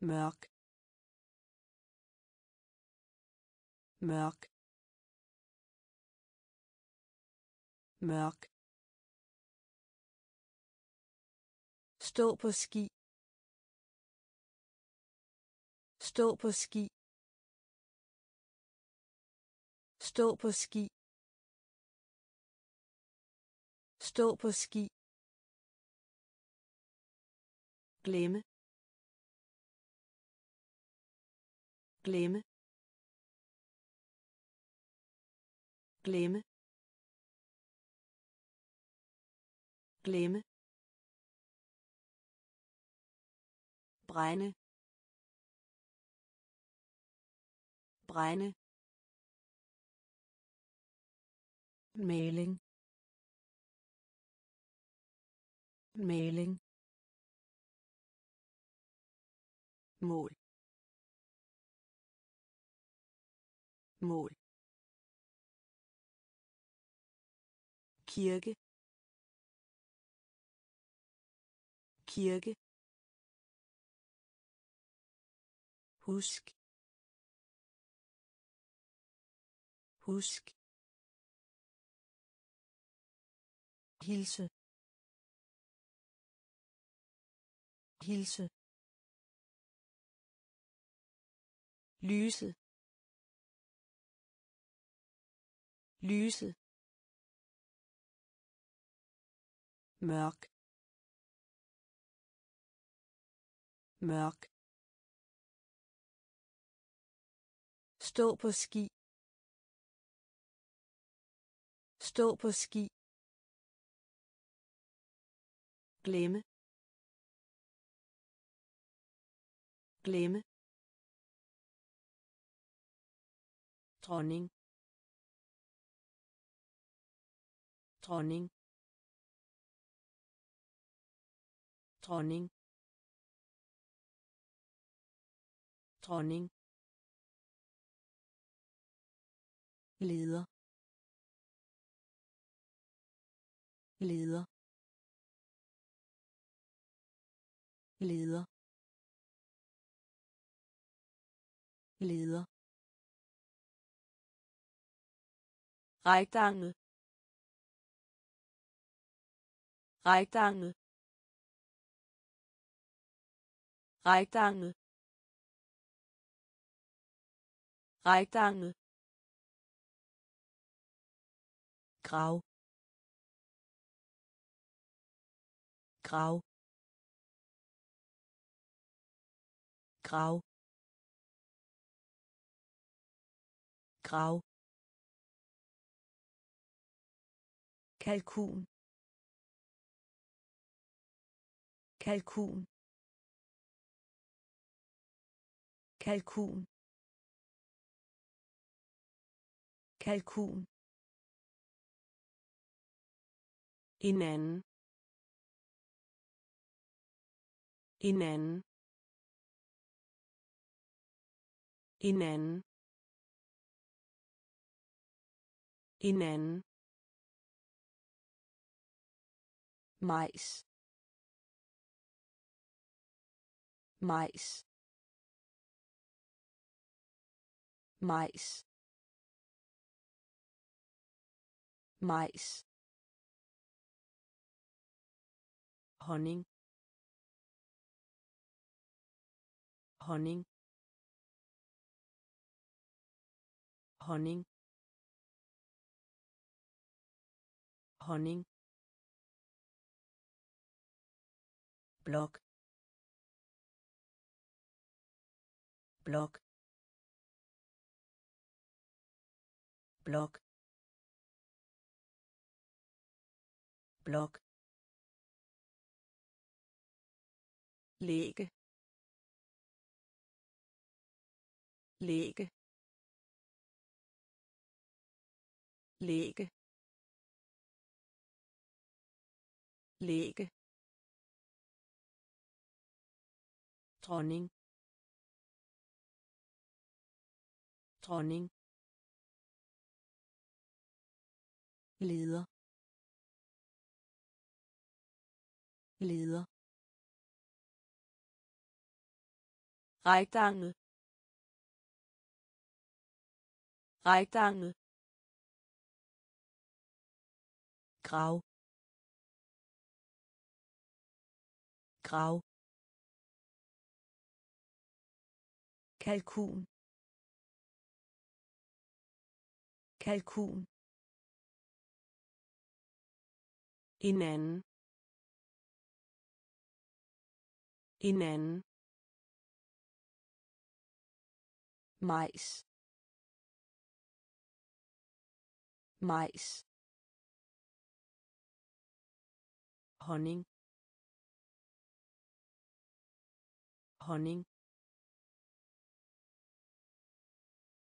Mørk. Mørk. Mørk. Stå på ski. Stå på ski. Stå på ski. Stå på ski. Glemme. Glemme. Glemme. Glemme. Brænde. Brænde. Maling. Maling. Mål. Mål. Kirke. Kirke. Husk. Husk. Hilse. Hilse. Lyse. Lyse. Mørk. Mørk. Stå på ski. Stå på ski. Glemme. Glemme. Dronning. Dronning. Dronning. Dronning. Leder. Leder. Leder leder Rektange. Rektange. Rektange. Rektange. grav grav grav grav kalkun. Kalkun. Kalkun. Kalkun En anden. En anden. majs majs majs majs honning. Honning. Honning. Honning. Blok blok blok blok lægge lægge lægge. Lægge. Dronning. Dronning. Leder. Leder. Rektange. Rektange. Grav grav kalkun. Kalkun. En anden. En anden. Majs. Majs. Honning. Honning.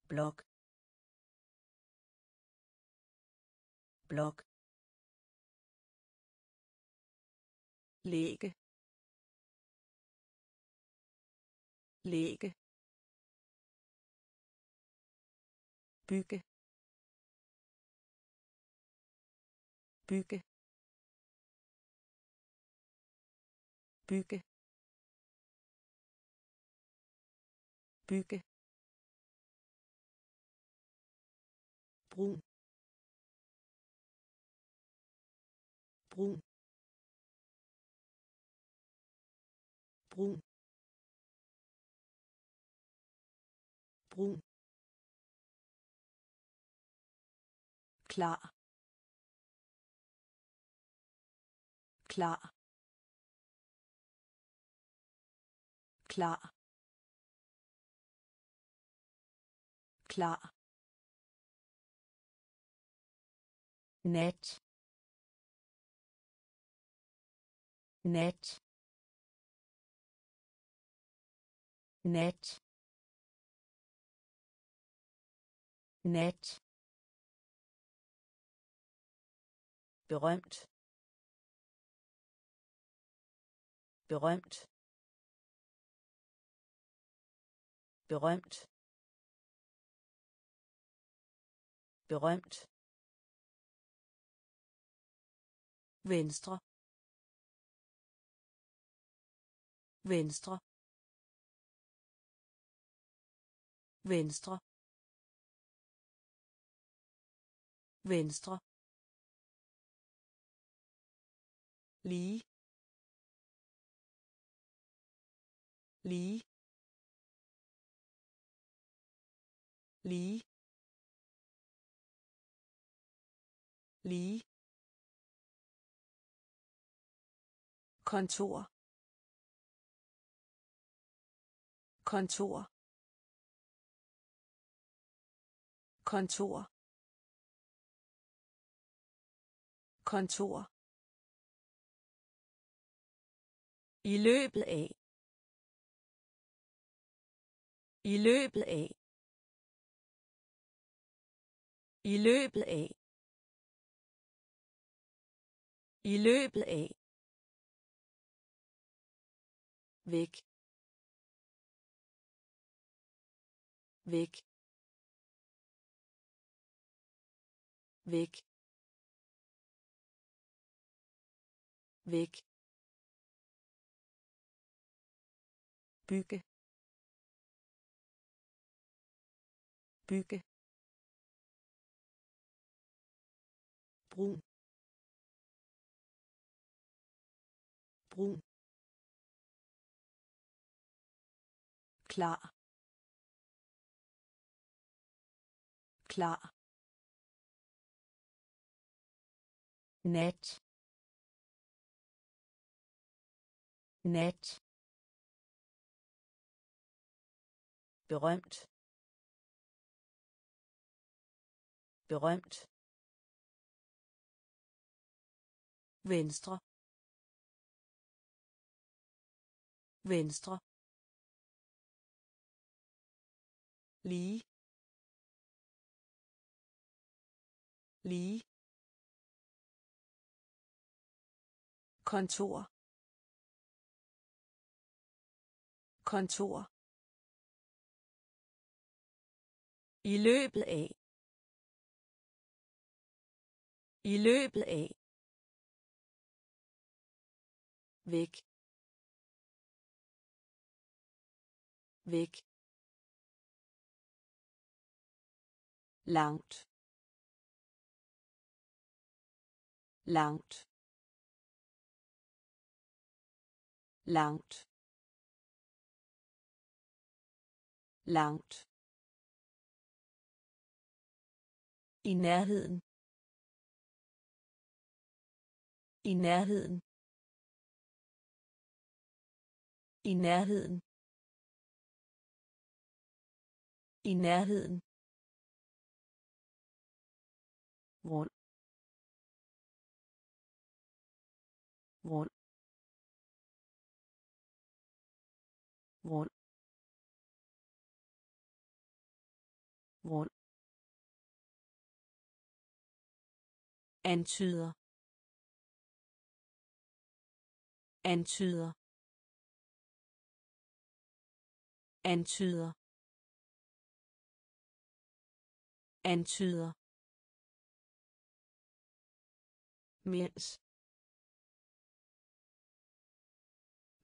Blok. Blok. Lægge lægge bygge. Bygge. Bygge. Bygge. Brun. Brun. Brun. Brun. Klar. Klar klar. Klar. Nett nett nett nett
berühmt. Berühmt. Berømt berømt venstre. Venstre. Venstre. Venstre. Lige lige lige. Lige. Kontor. Kontor. Kontor. Kontor. I løbet af. I løbet af. I løbet af. I løbet af. Væk. Væk. Væk. Væk. Bygge. Bygge. Brun. Brun. Klar. Klar.
Nett. Nett.
Berühmt. Berühmt. Venstre. Venstre. Lige. Lige. Kontor. Kontor.
I løbet af. I løbet af.
Væk. Væk. Langt. Langt. Langt. Langt.
I nærheden. I nærheden. I nærheden. I nærheden.
Rund rund rund rund
antyder. Antyder. Antyder. Antyder.
Mens.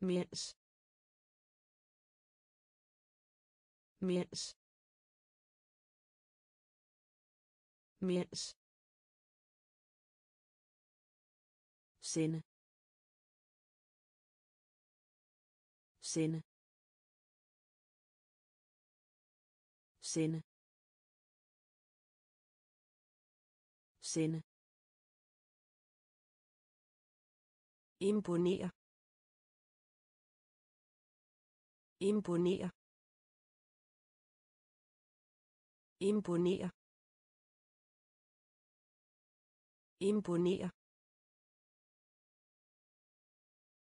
Mens. Mens. Mens. Sinde sinde sende. Sende. Imponere imponere imponere imponere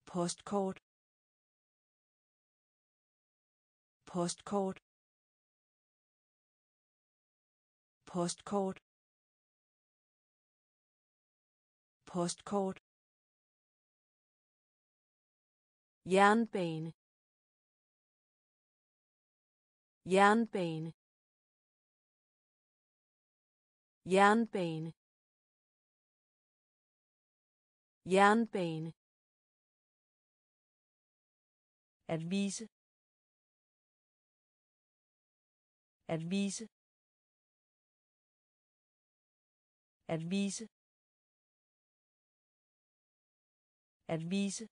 postkort. Postkort. Postkort. Postkort.
Jernbane. Jernbane. Jernbane. Jernbane. At vise. At vise. At vise. At vise.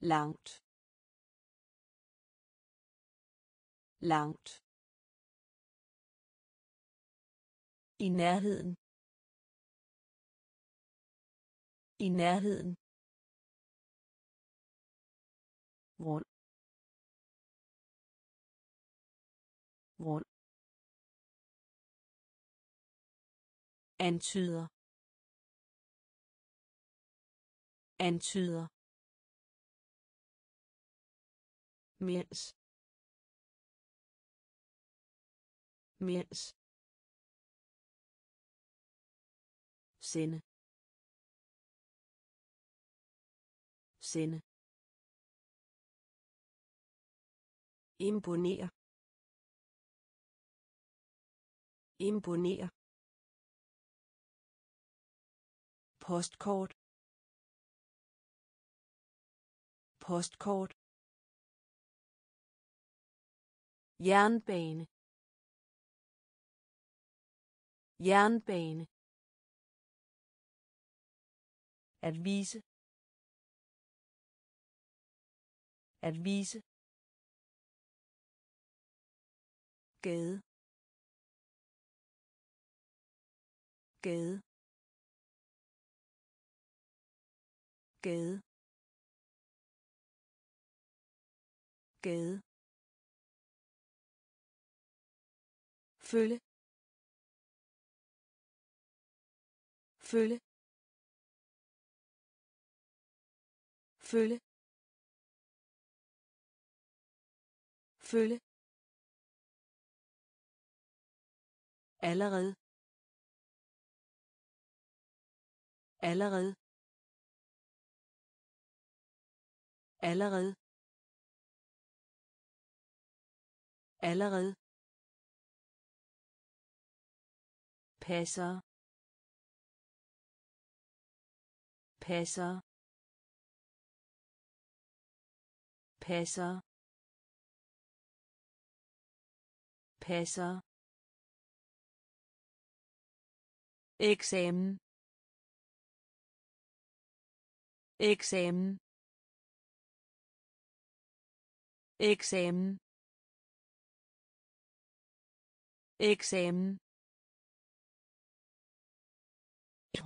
Langt. Langt. I nærheden. I nærheden. Rund rund antyder. Antyder. Mens. Mens. Sinde sinde
imponere imponere postkort. Postkort.
Jernbane. Jernbane. At vise. At vise. Gade. Gade. Gade. Gade. Følge. Følge. Følge. Følge. Allerede. Allerede. Allerede. Allerede. Passer. Passer. Passer. Passer. Eksamen. Eksamen. Eksamen. Eksamen.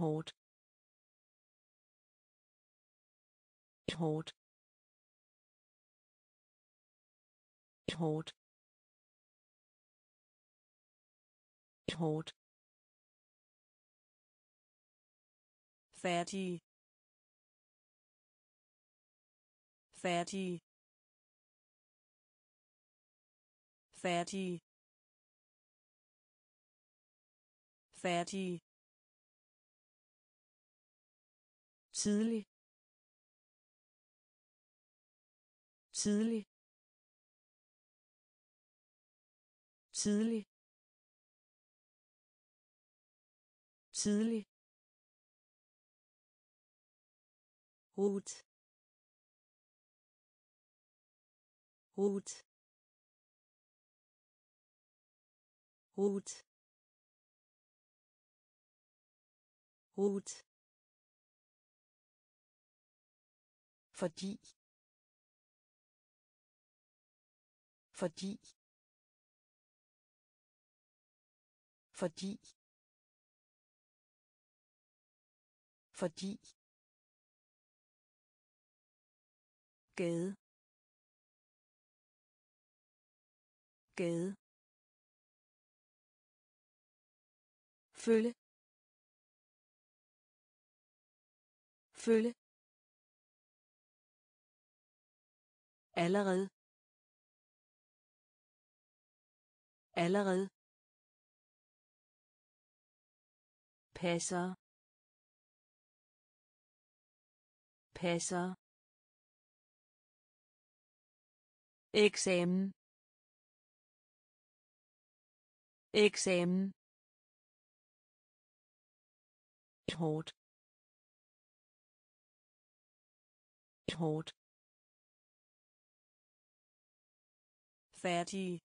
Hårdt. Hårdt. Hårdt. Hårdt. Færdig færdig færdig færdig tidlig. Tidlig. Tidlig. Tidlig. Rot rot rot rot fordi. Fordi. Fordi. Fordi. Gade. Gade. Følge følge allerede. Allerede.
Passer. Passer. Eksamen. Eksamen. Hårdt. Hårdt. Færdig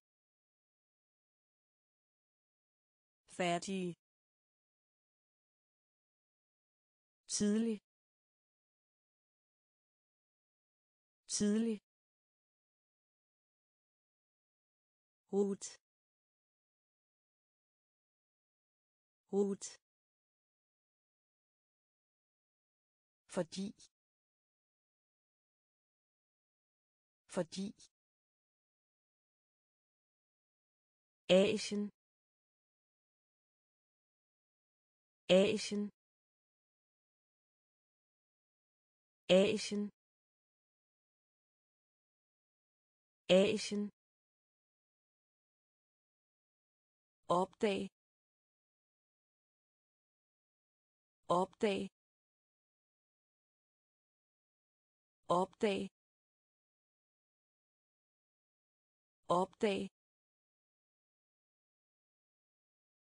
færdig tidlig. Tidlig. Rot. Rot. Fordi. Fordi. Asien. Asien. Asien. Asien. opdag opdag opdag opdag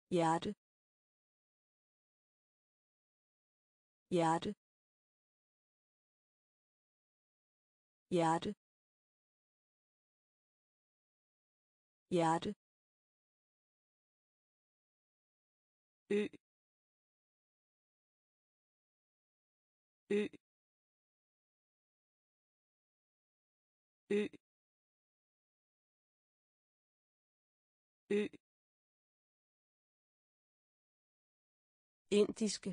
hjerte. Hjerte. Hjerte. Hjerte. Ø. Ø. ø. Ø. Indiske.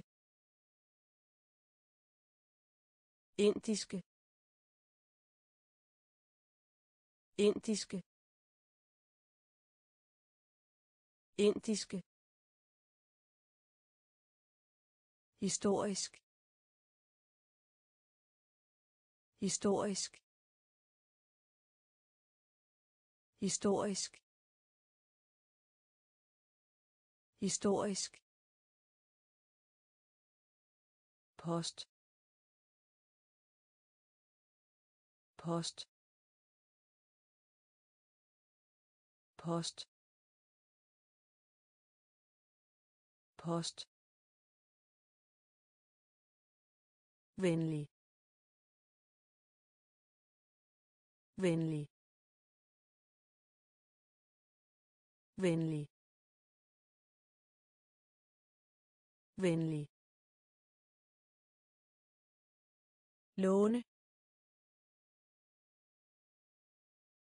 Indiske. Indiske. Indiske. Historisk. Historisk. Historisk. Historisk. Post. Post. Post. Post. Venlig. Venlig. Venlig. Venlig. Låne.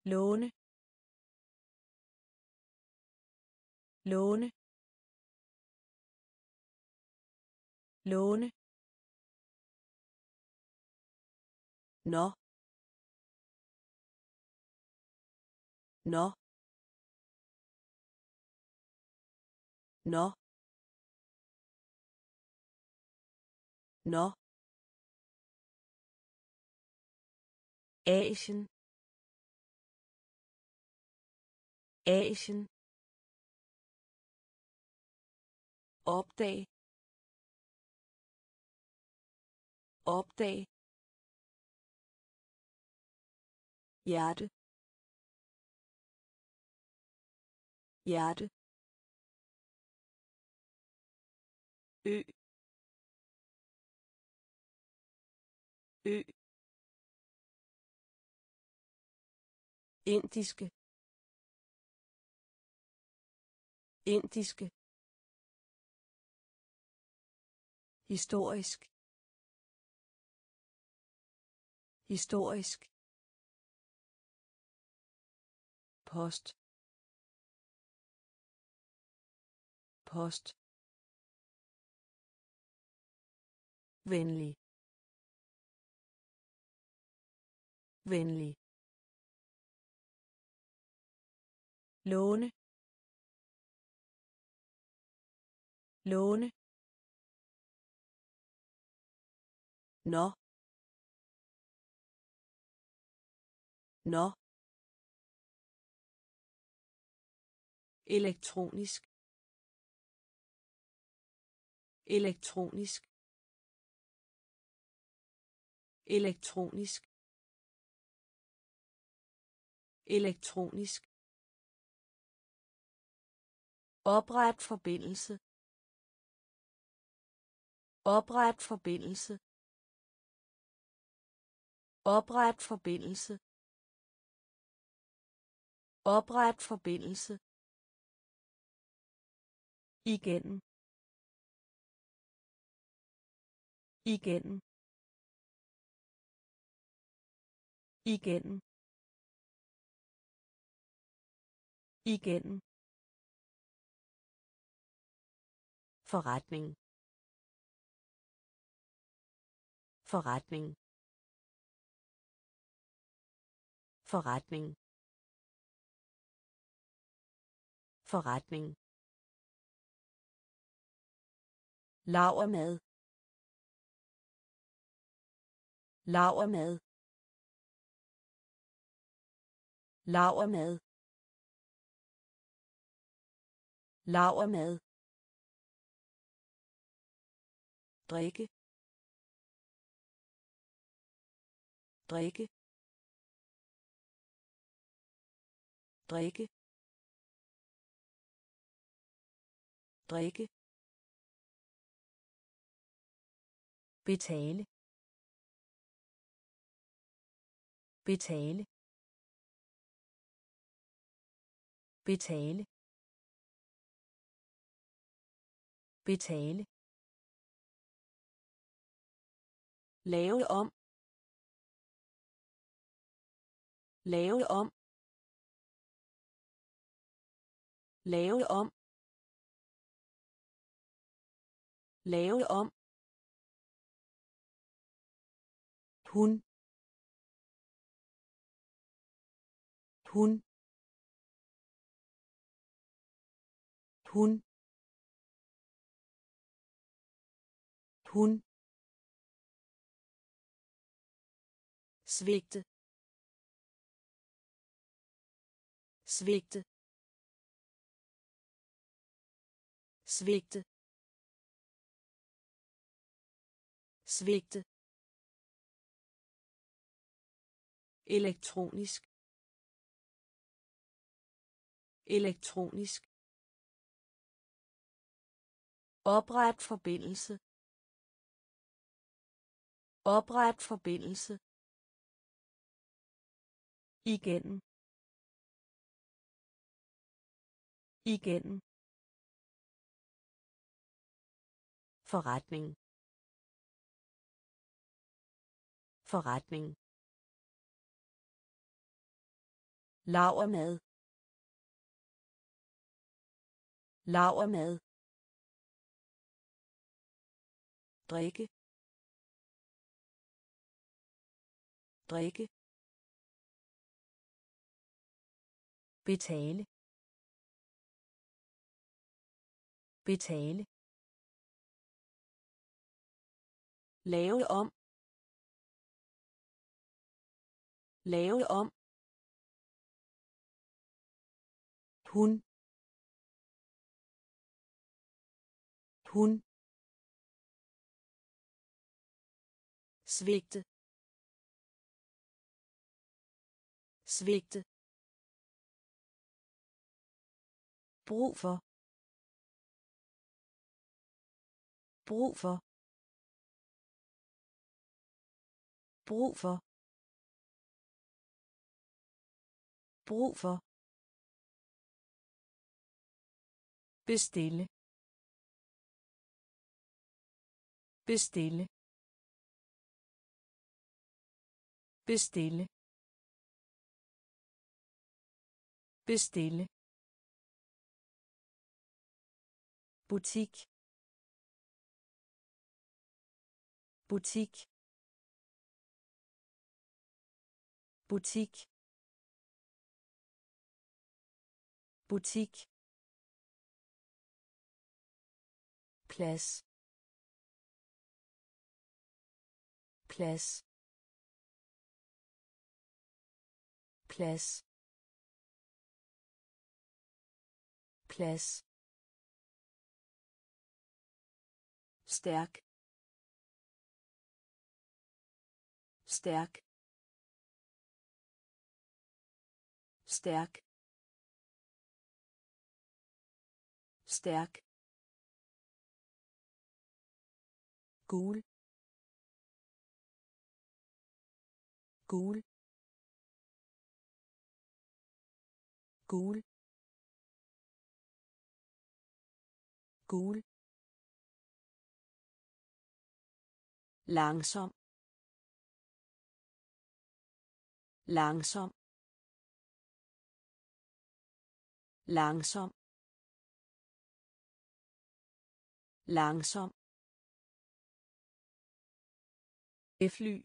Låne. Låne. Låne. Nå. Nå. Nå. Nå. Asien. Asien. opdag opdag hjerte hjerte ø. Ø. Indiske. Indiske. Historisk. Historisk. Post. Post. Venlig. Venlig. Låne. Låne. Nå. Nå. elektronisk. Elektronisk elektronisk elektronisk Opret forbindelse. Opret forbindelse. Opret forbindelse. Opret forbindelse. Igen. Igen. Igen. Igen. forretning. Forretning. Forretning. Forretning. Laver mad laver mad lavermad lavermad drikke. Drikke. Drikke. Drikke. Betale. Betale. Betale. Betale. Lave om. Lave om. Lave om. Lave om. Hun. Hun. Hun. Hun. Svigte. Svigte. Svigte. Svigte. Elektronisk. Elektronisk. Opret forbindelse. Opret forbindelse. Igen. Igen. Forretning. Forretning. Lavermad lavermad drikke. Drikke. Betale. Betale. Lave om. Lave om. Hun. Hun. Svigte. Svigte. Brug for. Brug for. Brug for. Brug for. Bestille. Bestille. Bestille bestille butik butik butik butik plads plads. Plads. Plads.
Stærk. Stærk. Stærk. Stærk. Gul. Gul. Gul. Gul. Langsom. Langsom. Langsom. Langsom. Fly.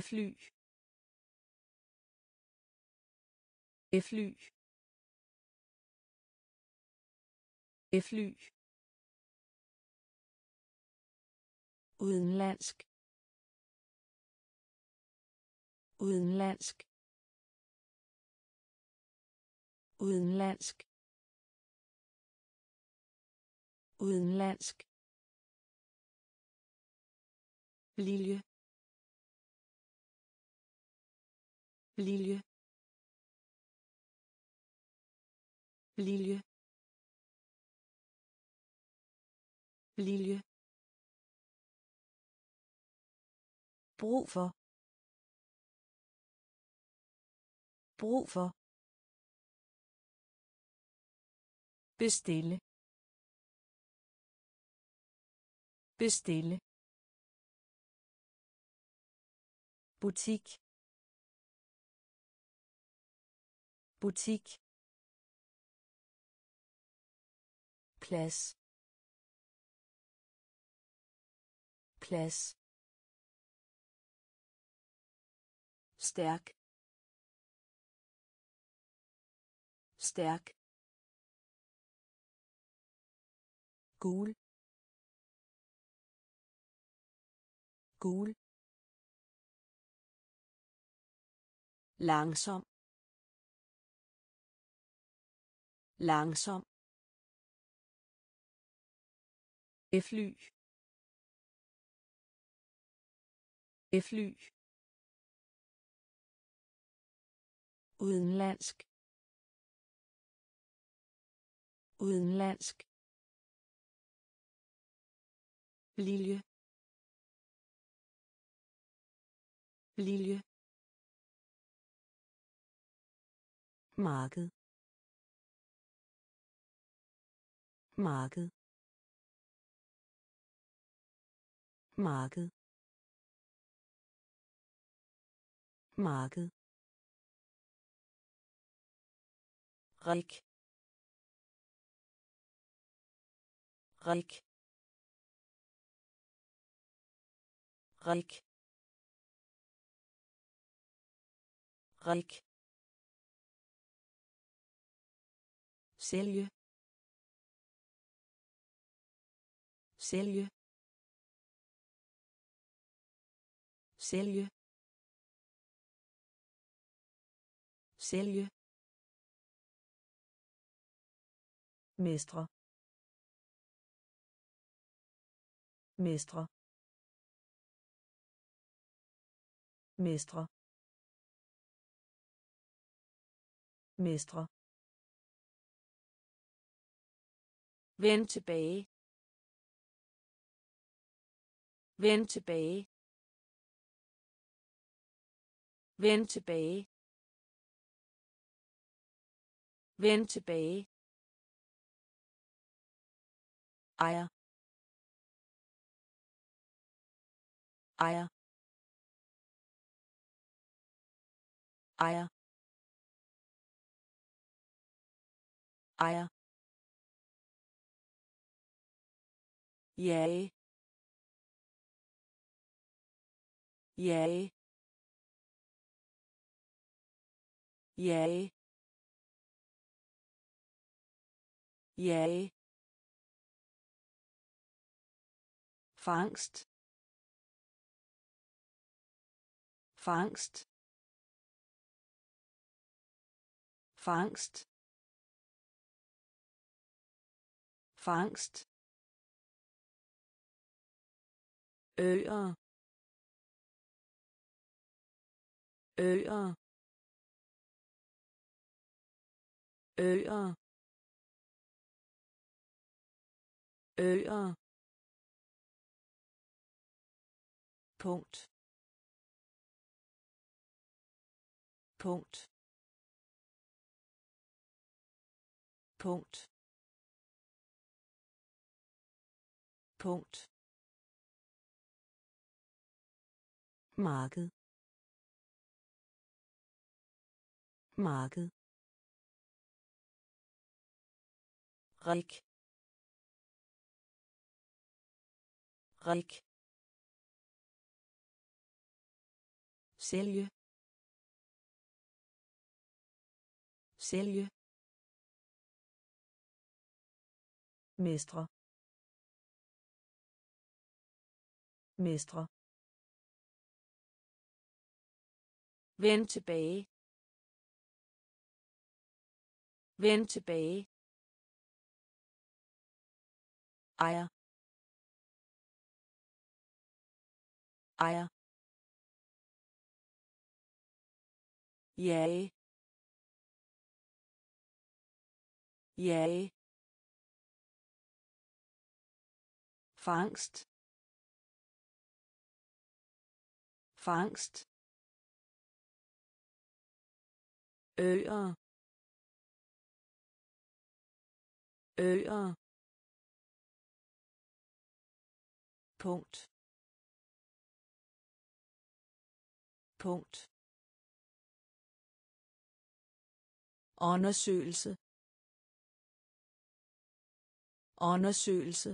Fly. Fly. Fly. Udenlandsk. Udenlandsk. Udenlandsk. Udenlandsk. Lilje. Lilje. Lilje. Lilje. Brug for. Brug for. Bestille. Bestille. Butik. Butik. Plads. Plads. Stærk. Stærk. Gul. Gul. Langsom. Langsom. Fly. Fly. Udenlandsk. Udenlandsk. Lilje. Lilje. Marked. Marked. Marked. Marked. Rik. Rik. Rik. Rik. Sælge. Sælge. Sælge. Sælge. Mestre. Mestre. Mestre. Mestre. Vend tilbage. Vend tilbage. Vend tilbage. Vend tilbage. ejer. Ejer. Ejer. Ejer. Jage. Jage jage jage fangst. Fangst. Fangst. Fangst. Øer. Øer øer. Øer. Punkt. Punkt. Punkt. Punkt. Marked. Marked. Rik. Rik. Sælge. Sælge. Mestre. Mestre. Vend tilbage. Vend tilbage. Ejer. Ejer. Jage. Jage. Fangst. Fangst. Øer. Øer. Punkt. Punkt. Undersøgelse. Undersøgelse.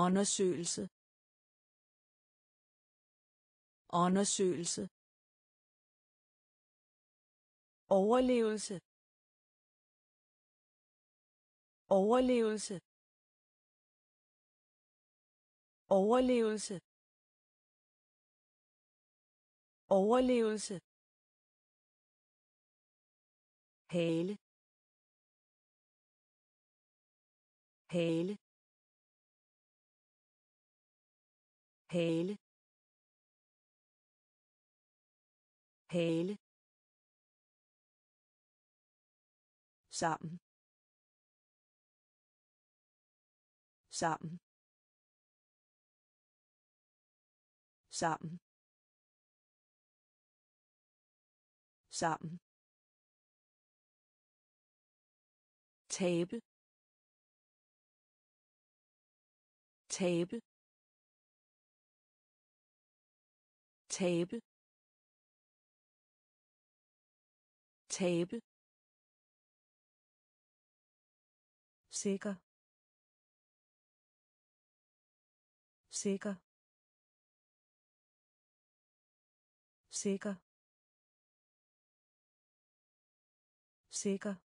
Undersøgelse. Undersøgelse. Overlevelse. Overlevelse overlevelse. Overlevelse. Hale. Hale. Hale. Hale. Sammen. Sammen. Sammen. Sammen. Tabe. Tabe. Tabe. Tabe. Sikker. Sikker. Sikker. Sikker.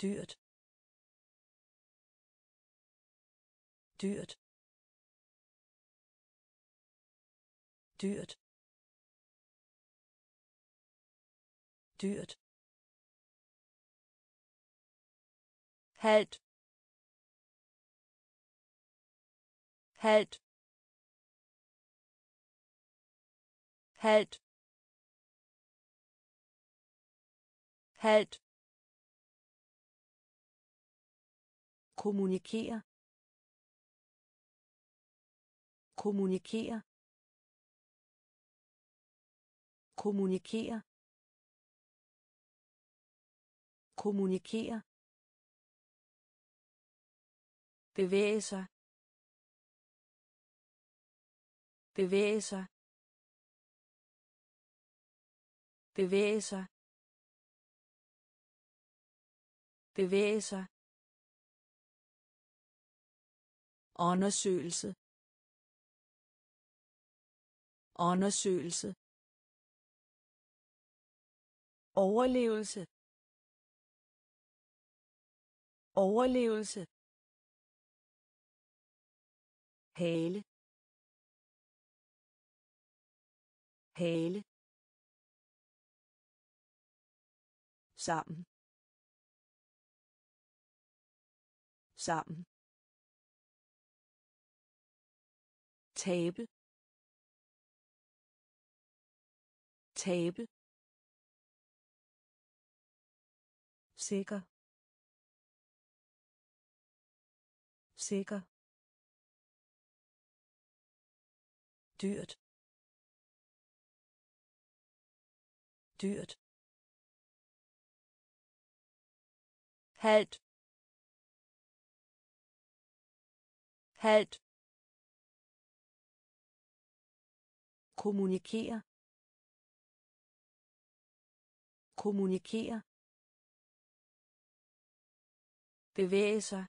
Dyrt. Dyrt. Dyrt. Dyrt. Halt. Halt. Halt. Halt. Kommunikere kommunikere kommunikere kommunikere bevæge sig. Bevæge sig. Bevæge sig. Bevæge sig. Undersøgelse. Undersøgelse. Overlevelse. Overlevelse. Hale. Hale. Sammen. Sammen. Tabe. Tabe. Sikker. Sikker. Dyrt. Dyrt. Halt. Halt. Kommunikere kommunikere bevæge sig.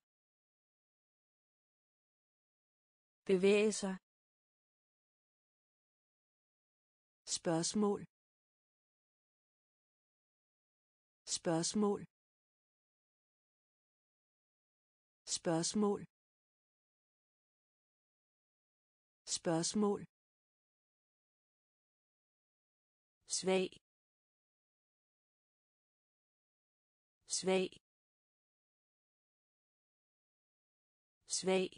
Bevæge sig. Spørgsmål. Spørgsmål. Spørgsmål. Spørgsmål. Svag. Svag. Svag.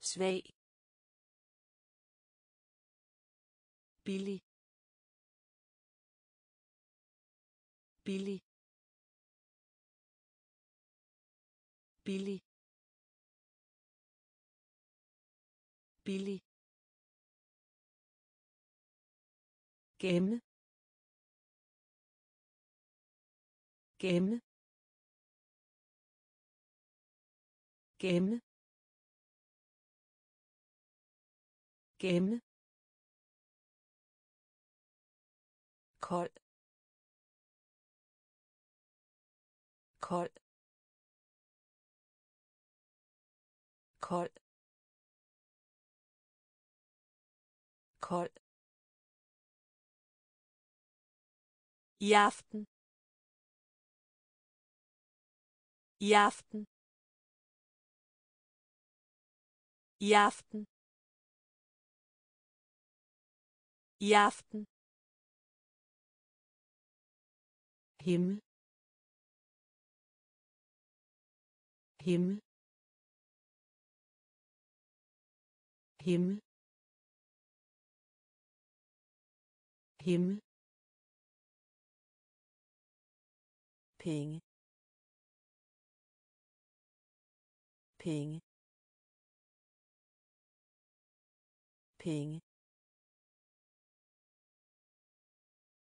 Svag. Billig. Billig. Billig. Billig. Gemme. Gemme. Gemme. Gemme. Kold. Kold. Kold kold i aften. I aften. I aften. I aften. Himmel. Himmel himmel himmel penge penge penge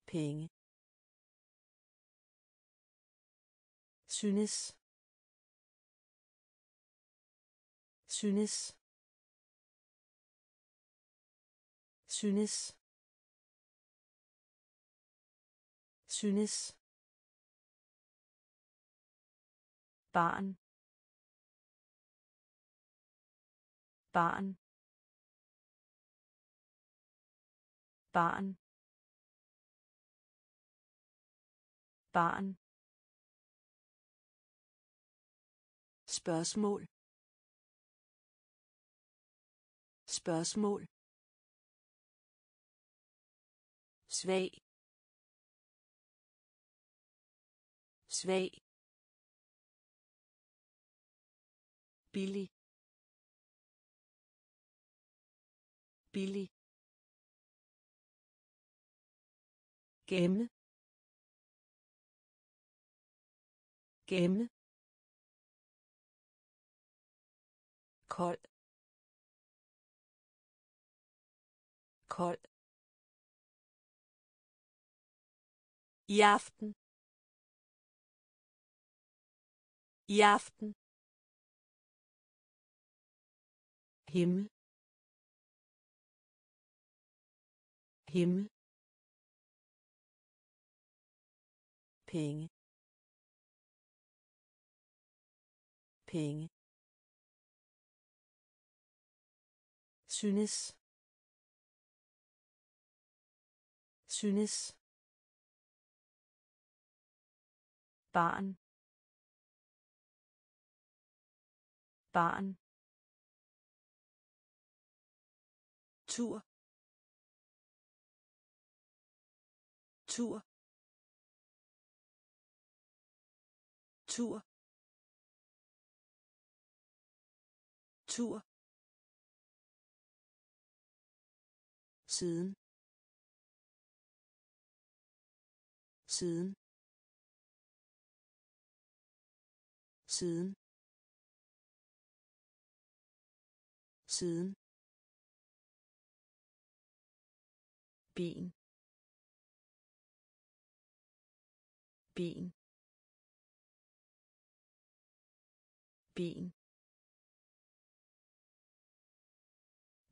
penge synes. Synes synes. Synes. Barn. Barn. Barn. Barn. Spørgsmål. Spørgsmål. Svag. Svag. Billig. Billig. Gemme. Gemme. Kold. Kold. I aften. I aften. Himmel. Himmel. Penge. Penge. Synes. Synes barn. Barn. Tur. Tur. Tur. Tur. Siden. Siden. Siden. Siden. Ben ben ben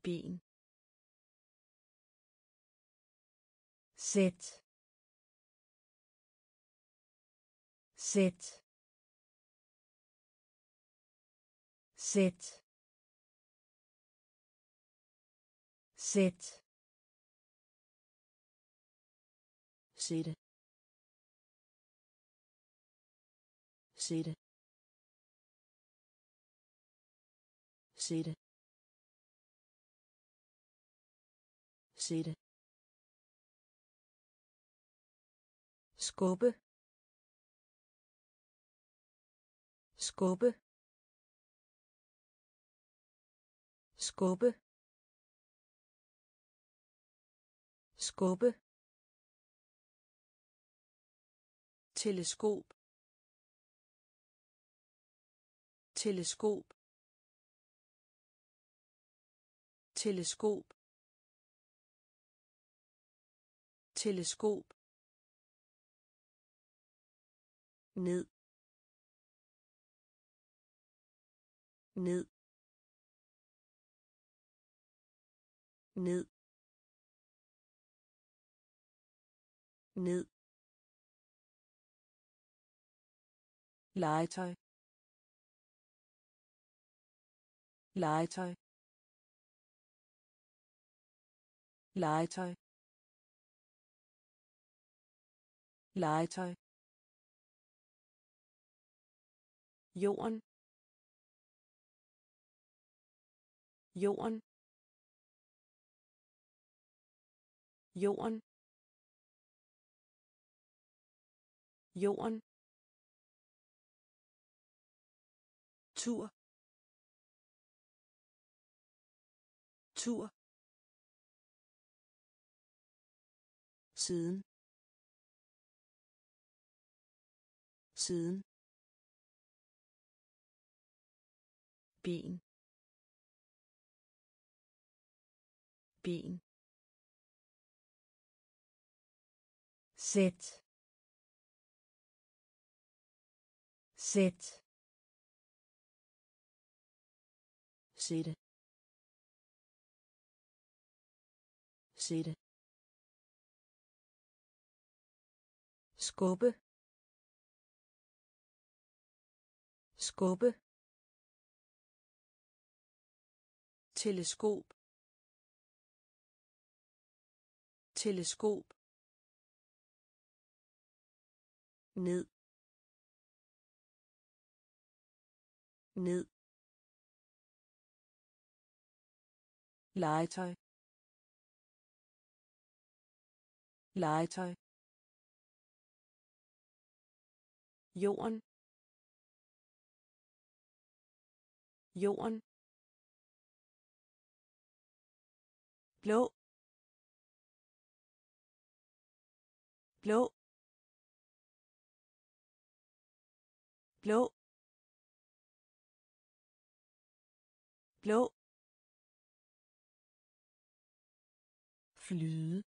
ben
sæt sæt sæt sæt
sætte sætte sætte sætte skubbe skubbe skubbe. Skubbe. Teleskop. Teleskop. Teleskop. Teleskop. Ned. Ned. Ned. Ned. Legetøj. Legetøj. Legetøj. Legetøj. Jorden. Jorden. Jorden. Jorden. Tur. Tur. Siden. Siden. Ben ben
sæt. Sæt.
Sætte. Sætte.
Skubbe. Skubbe.
Teleskop. Teleskop. Ned. Ned. Legetøj. Legetøj. Jorden. Jorden. Blå. Blå. Blå. Blå.
Flyde.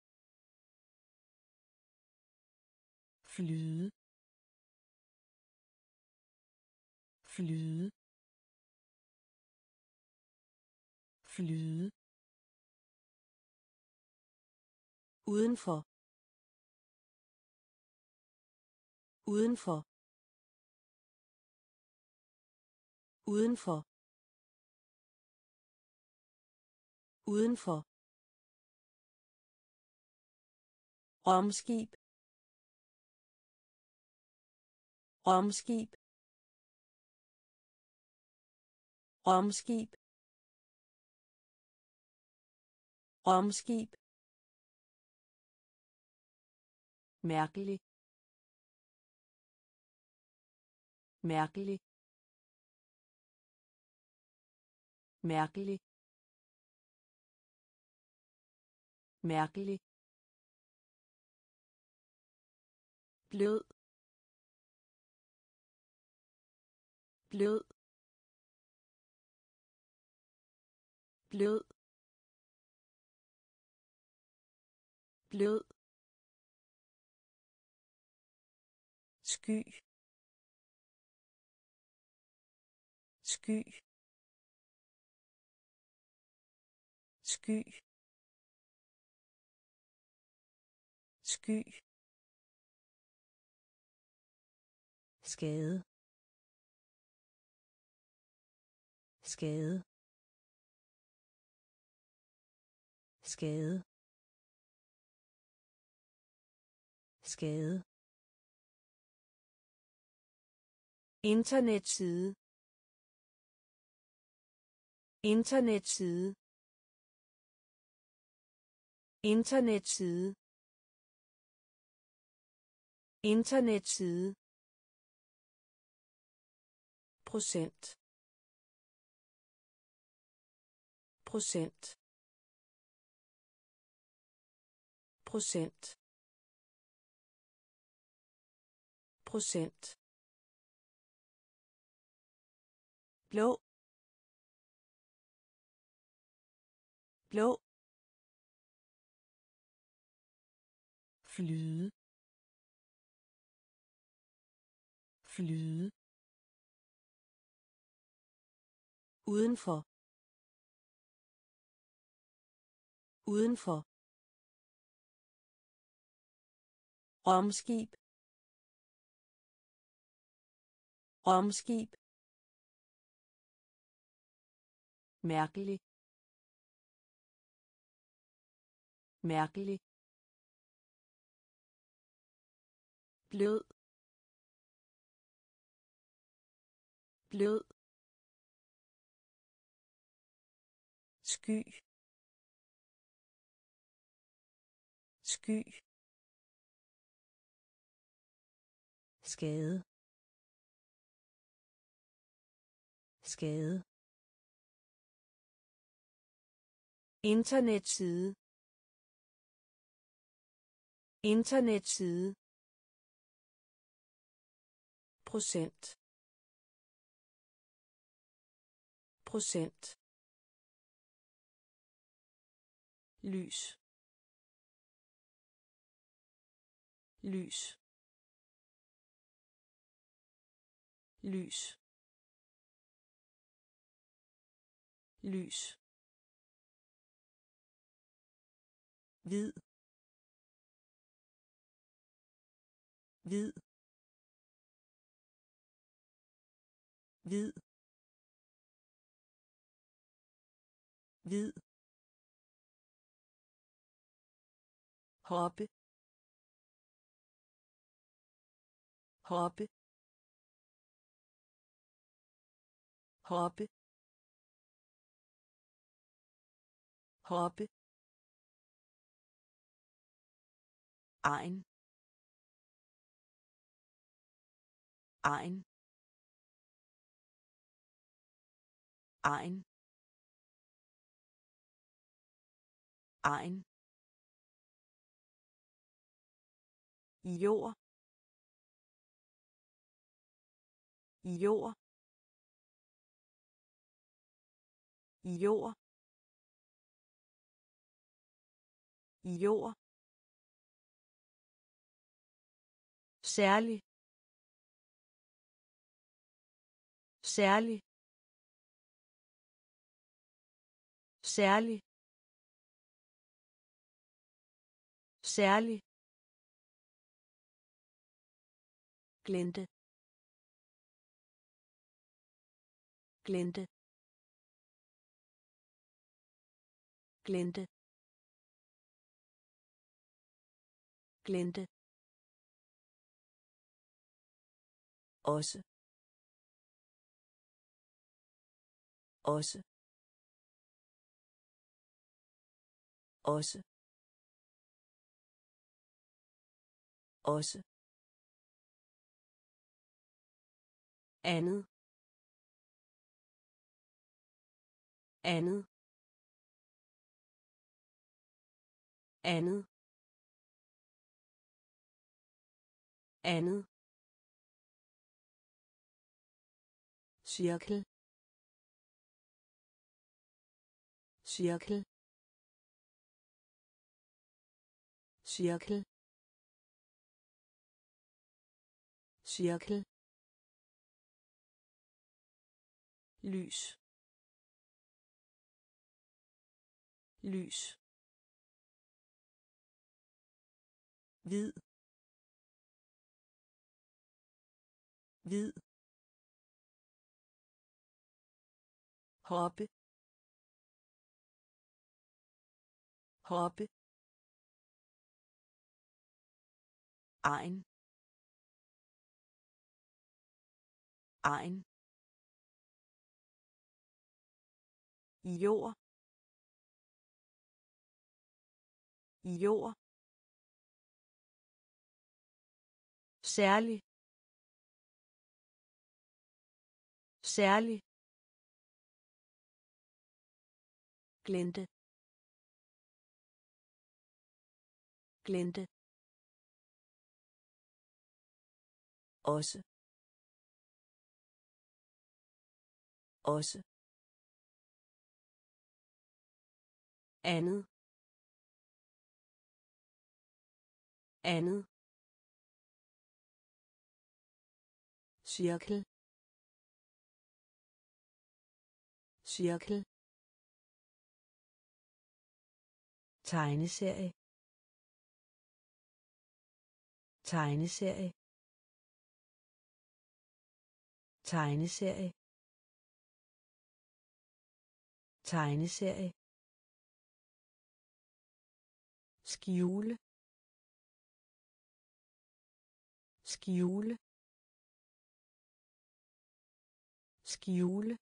Flyde. Flyde. Flyde.
Udenfor. Udenfor. Udenfor. Udenfor. Romskib romskib romskib romskib mærkelig. Mærkelig. Mærkelig. Mærkelig. Blød. Blød. Blød. Blød. Sky. Sky. Sky. Sky.
Skade. Skade. Skade. Skade.
Internetside. Internetside internetside. Internetside. Procent. Procent. Procent. Procent. Blå. Blå.
Flyde. Flyde.
Udenfor. Udenfor. Romskib romskib mærkelig. Mærkelig. Blød. Blød. Sky. Sky.
Skade. Skade.
Internetside. Internetside procent. Procent. Lys. Lys. Lys. Lys. Hvid. Hvid. Hvid. Hvid. Hoppe. Hoppe. Hoppe. Hoppe. Ein. Ein. Ein. Ein. jord. Jord. Jord. Jord. Særlig. Særlig. Særlig. Særlig. Glente. Glente. Glente. Glente. Også. Også. Også. Også. Andet. Andet. Andet. Andet. Cirkel. Cirkel. Cirkel. Cirkel. Lys. Lys. Hvid. Hvid. Hoppe. Hoppe. Ein. Ein. jord. Jord. Særlig. Særlig. Glente. Glente. Også. Også. Andet. Andet. Cirkel. Cirkel.
Tegneserie. Tegneserie. Tegneserie. Tegneserie.
Skjule. Skjule. Skjule.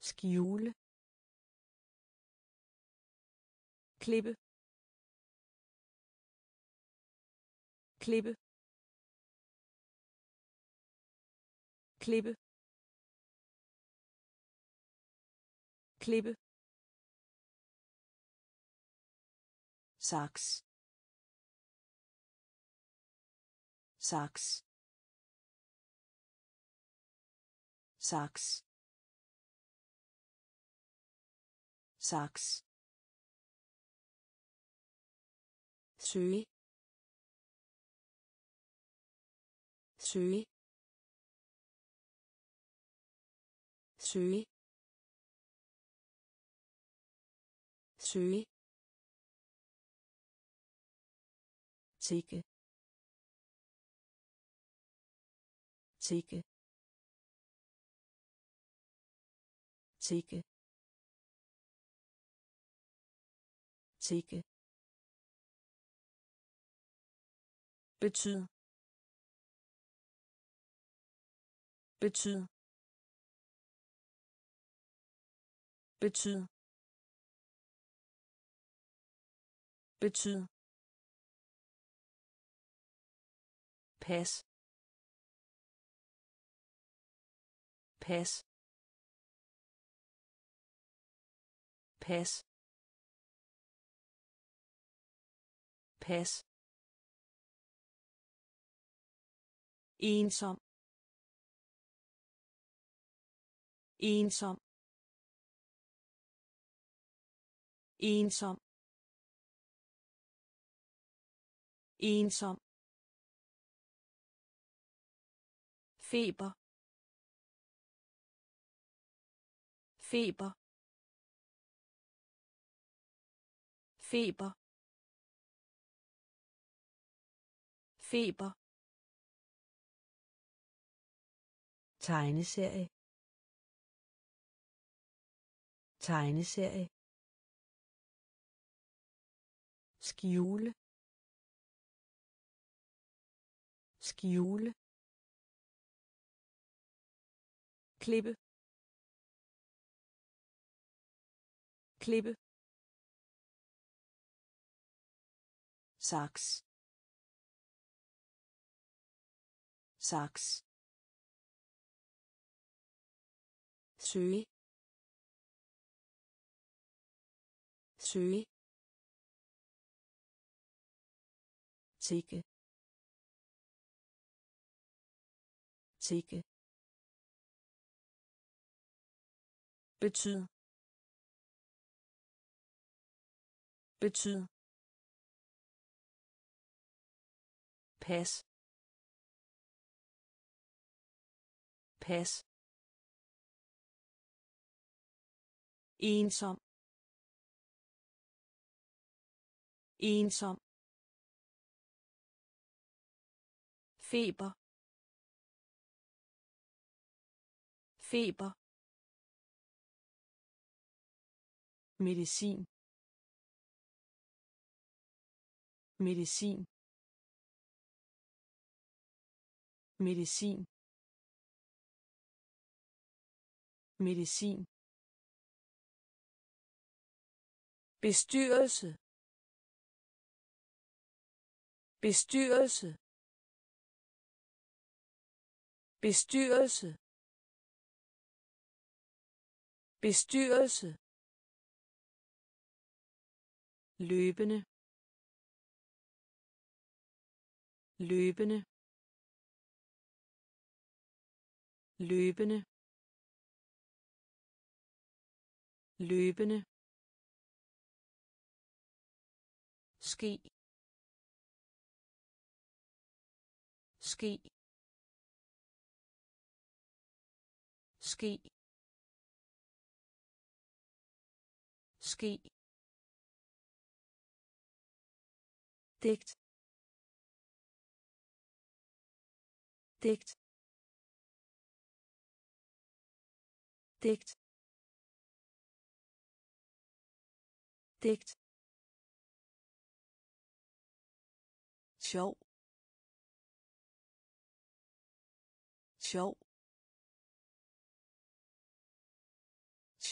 Skjule. Klippe. Klippe. Klippe. Klippe. Saks. Saks. Saks. Saks. Søge. Søge. Søge. Søge. Tikke tikke tikke tikke betyd. Betyd. Betyd betyd pas? Pas? Pas? Pas? Ensom. Ensom. Ensom. Ensom. Feber. Feber. Feber. Feber.
Tegneserie. Tegneserie.
Skjule skjule klippe klippe saks saks søge søge tikke tikke betyd. Betyd. Pas. Pas. Ensom. Ensom. Feber. Feber. Medicin. Medicin. Medicin. Medicin. Bestyrelse. Bestyrelse bestyrelse. Bestyrelse. Løbende. Løbende. Løbende. Løbende. Ske. Ske. Ske ske digt digt digt digt sjov sjov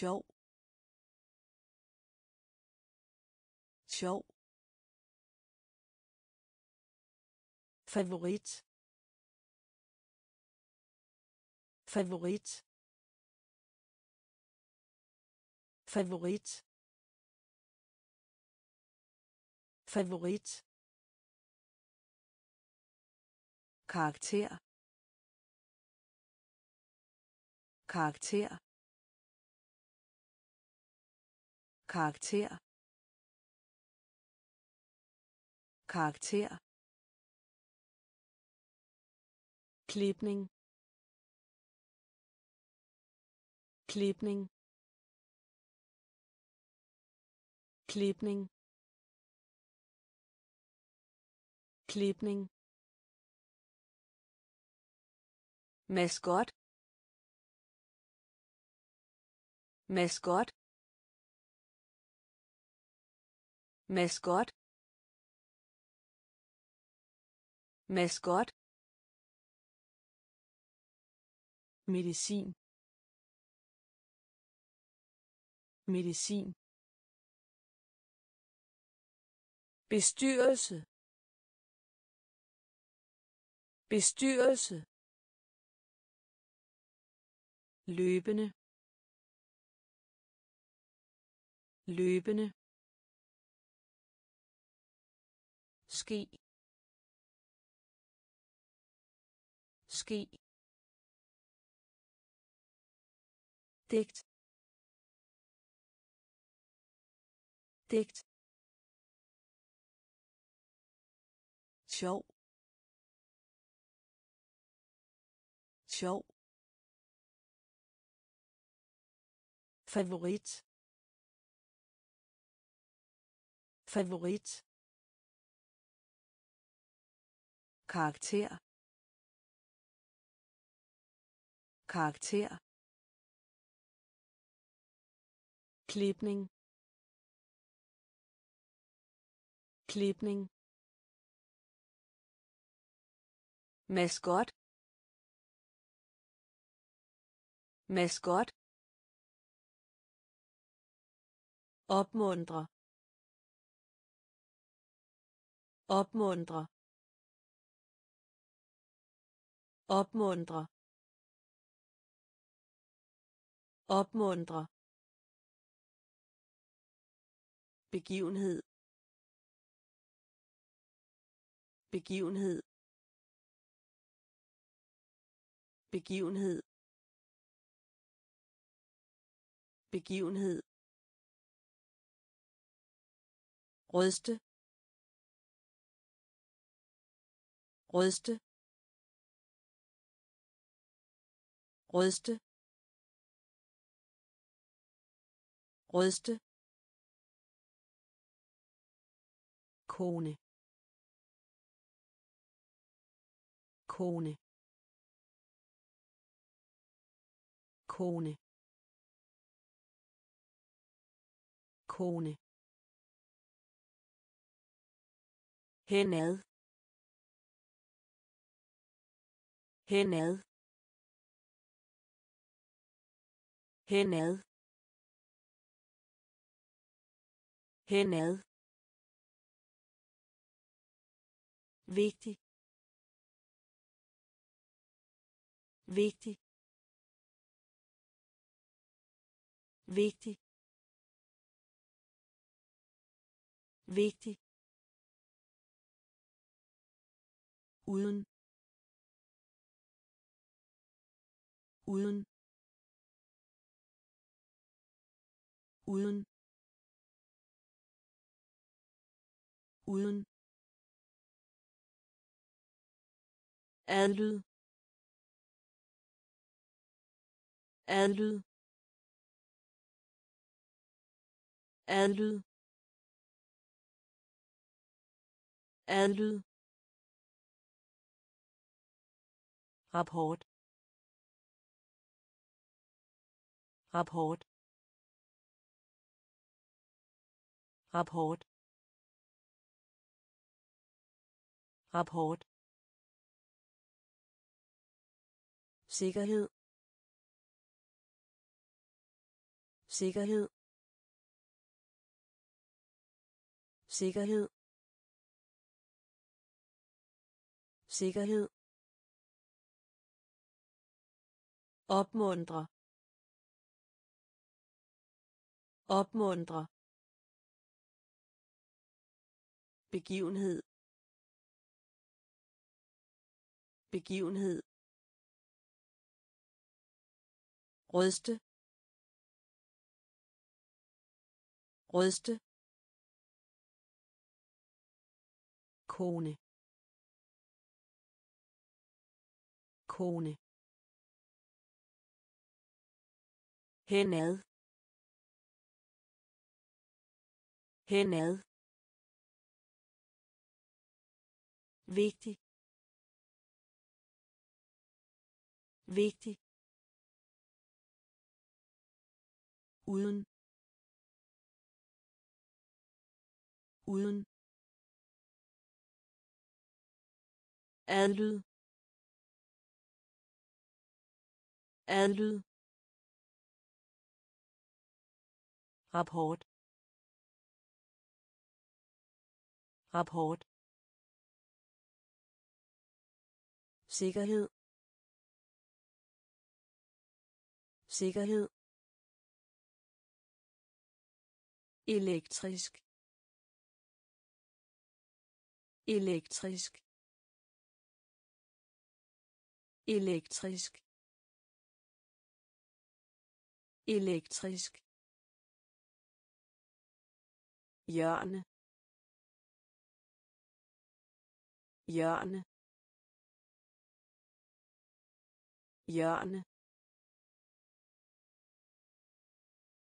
sjov. Sjov. Favorit. Favorit. Favorit. Favorit. Karakter. Karakter. Karakter. Karakter. Klipning. Klipning. Klipning. Klipning. Maskot. Maskot. Maskot. Maskot. Medicin. Medicin. Bestyrelse. Bestyrelse. Løbende. Løbende ske ske digt digt sjov sjov favorit favorit karakter. Karakter. Klipning. Klipning. Maskot. Maskot. Opmuntre. Opmuntre. Opmuntre. Opmuntre. Begivenhed. Begivenhed. Begivenhed. Begivenhed. Ryste ryste rødste. Rødste. Kone. Kone. Kone. Kone. Henad. Henad. Henad. Henad. Vigtig. Vigtig. Vigtig. Vigtig. Uden. Uden. Uden. Uden. Adlyd. Adlyd. Adlyd. Adlyd. Rapport. Rapport. Rapport. Rapport. Sikkerhed. Sikkerhed. Sikkerhed. Sikkerhed. Opmuntre. Opmuntre. Begivenhed. Begivenhed. Ryste ryste kone. Kone. Henad. Henad. Vigtig. Vigtig. Uden. Uden. Adlyd. Adlyd. Rapport. Rapport. Sikkerhed. Sikkerhed. Elektrisk. Elektrisk. Elektrisk. Elektrisk. Hjørne. Hjørne. Hjørne.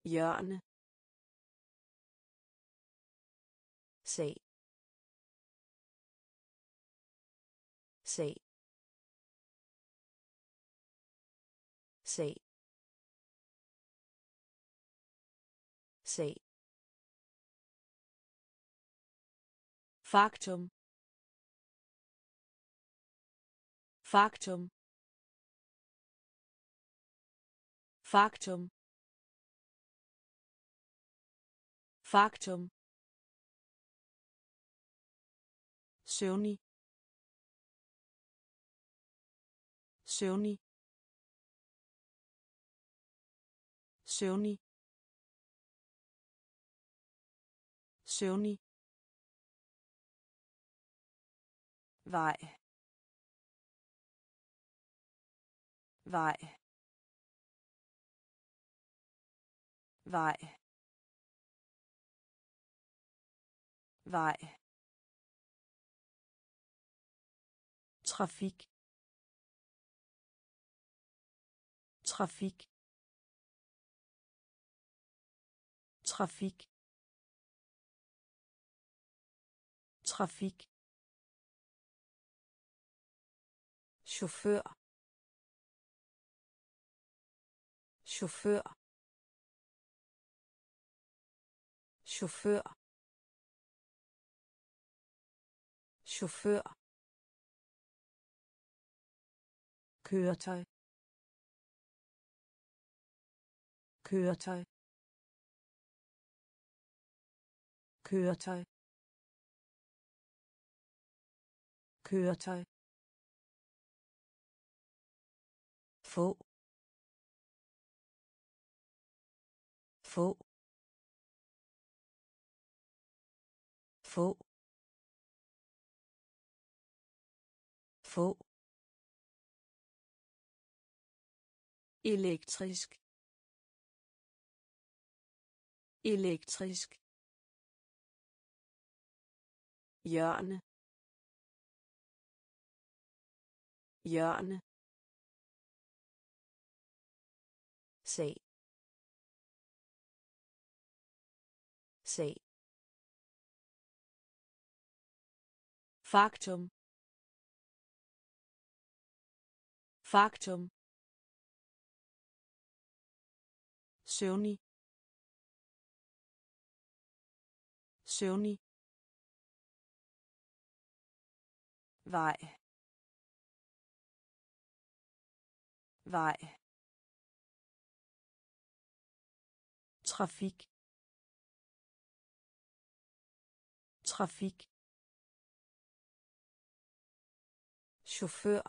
Hjørne. Se se se se Faktum. Faktum. Faktum. Faktum. søvnig. Søvnig. Søvnig. Søvnig. Vej. Vej. Vej. Vej. Trafik. Trafik. Trafik. Trafik. Chauffør chauffør chauffør. Chauffør. Køretøj. Køretøj. Køretøj. Køretøj. Få. Få. Få. Få. Elektrisk. Elektrisk. Hjørne. Hjørne. Se se faktum. Faktum. Søvnig. Søvnig. Vej. Vej. Trafik. Trafik. Chauffør.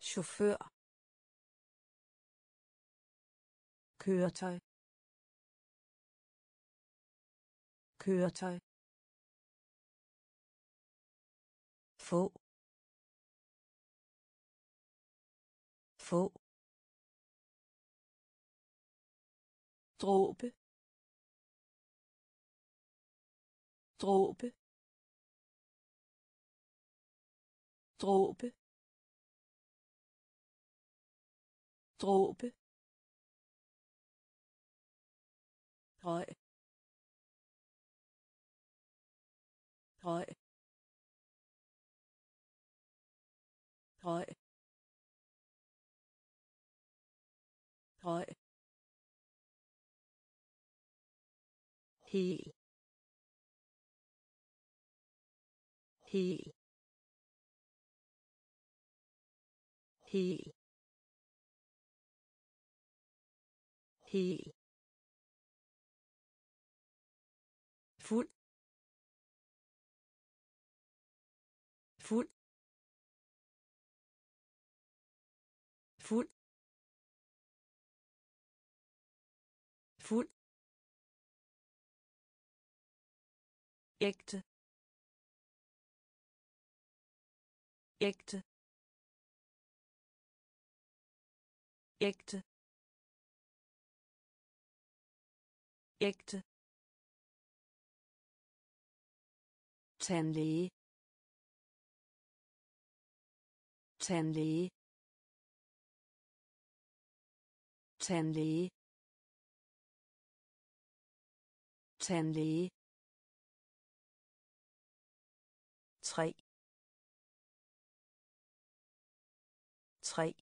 Chauffør. Køretøj. Køretøj. Få. Få. Dråbe. Dråbe. Dråbe dråbe høj høj høj høj hel. Hel hel. Hel. Fuld. Fuld. Fuld. Fuld. Ægte. Ægte. Ægte. Ægte. Tandlæge. Tandlæge. Tandlæge. Tandlæge. Tre tre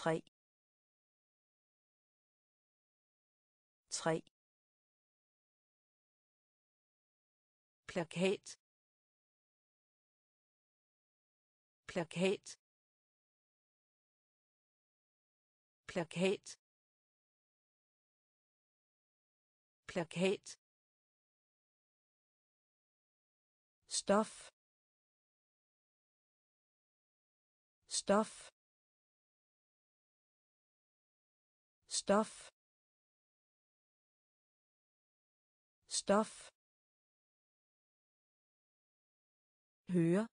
tre. Tre. Plakat. Plakat. Plakat. Plakat.
Stof. Stof. Stof stof høre.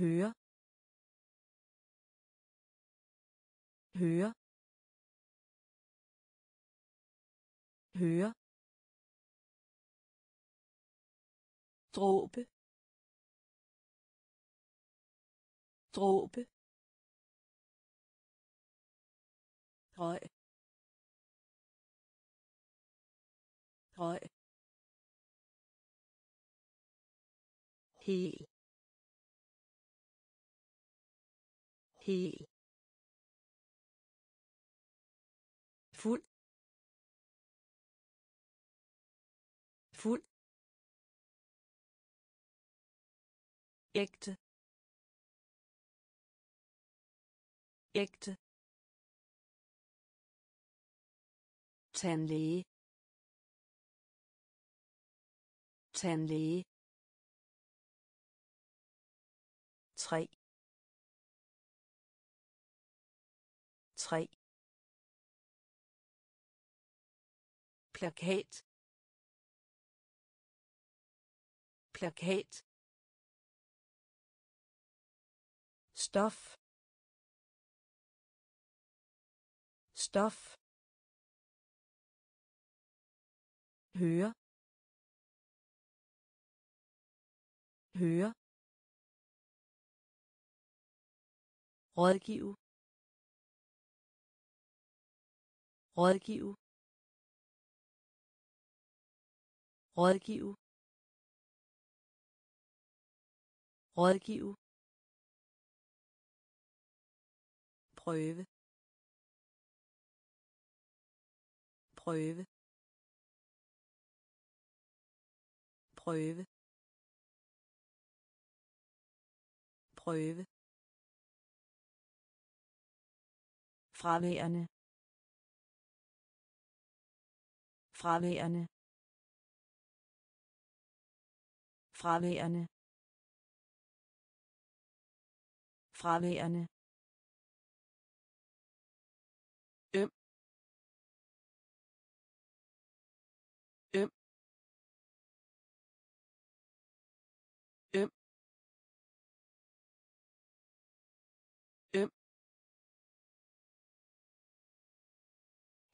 Høre. Høre. Høre. Dråbe. Dråbe røg røg hel. Hel. Fuld. Fuld. Ægte. Ægte. Tandlæge. Tandlæge. Tre tre plakat. Plakat. Stof. Stof. Høre. Høre. Rådgive. Rådgive. Rådgive. Rådgive. Prøve. Prøve. Prøve. Prøve. Fraværende. Fraværende. Fraværende. Fraværende.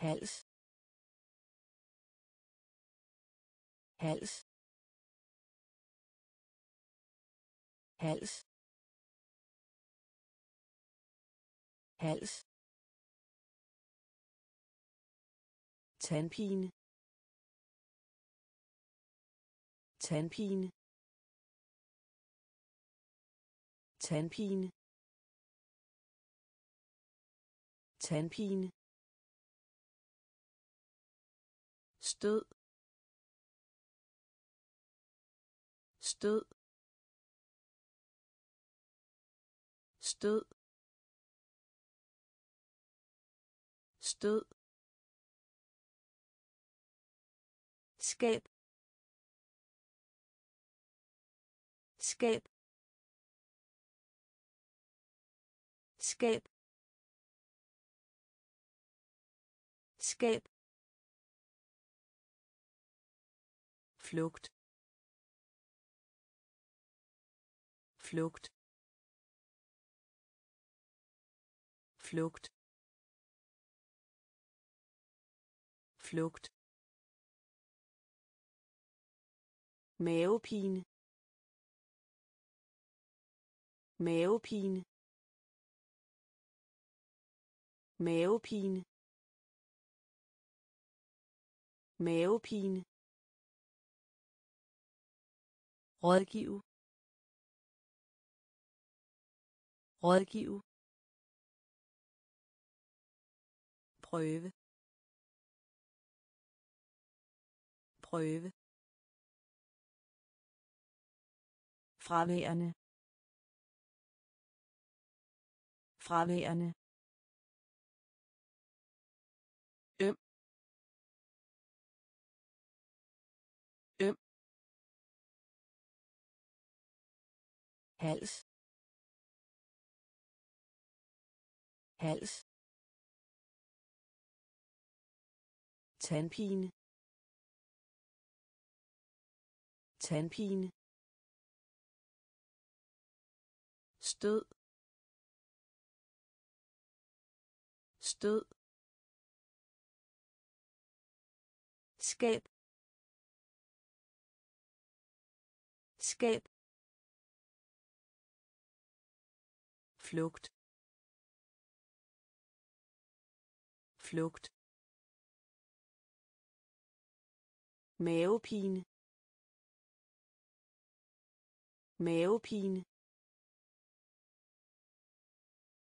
Hals. Hals. Hals. Hals. Tandpine. Tandpine. Tandpine. Tandpine. Stød. Stød. Stød. Stød. Skab. Skab. Skab. Skab. Flugt flugt flugt flugt mavepine mavepine mavepine mavepine rådgive. Rådgive. Prøve. Prøve. Fraværende. Fraværende. Hals. Hals. Tandpine. Tandpine. Stød. Stød. Skab. Skab. Flugt. Flugt. Mavepine. Mavepine.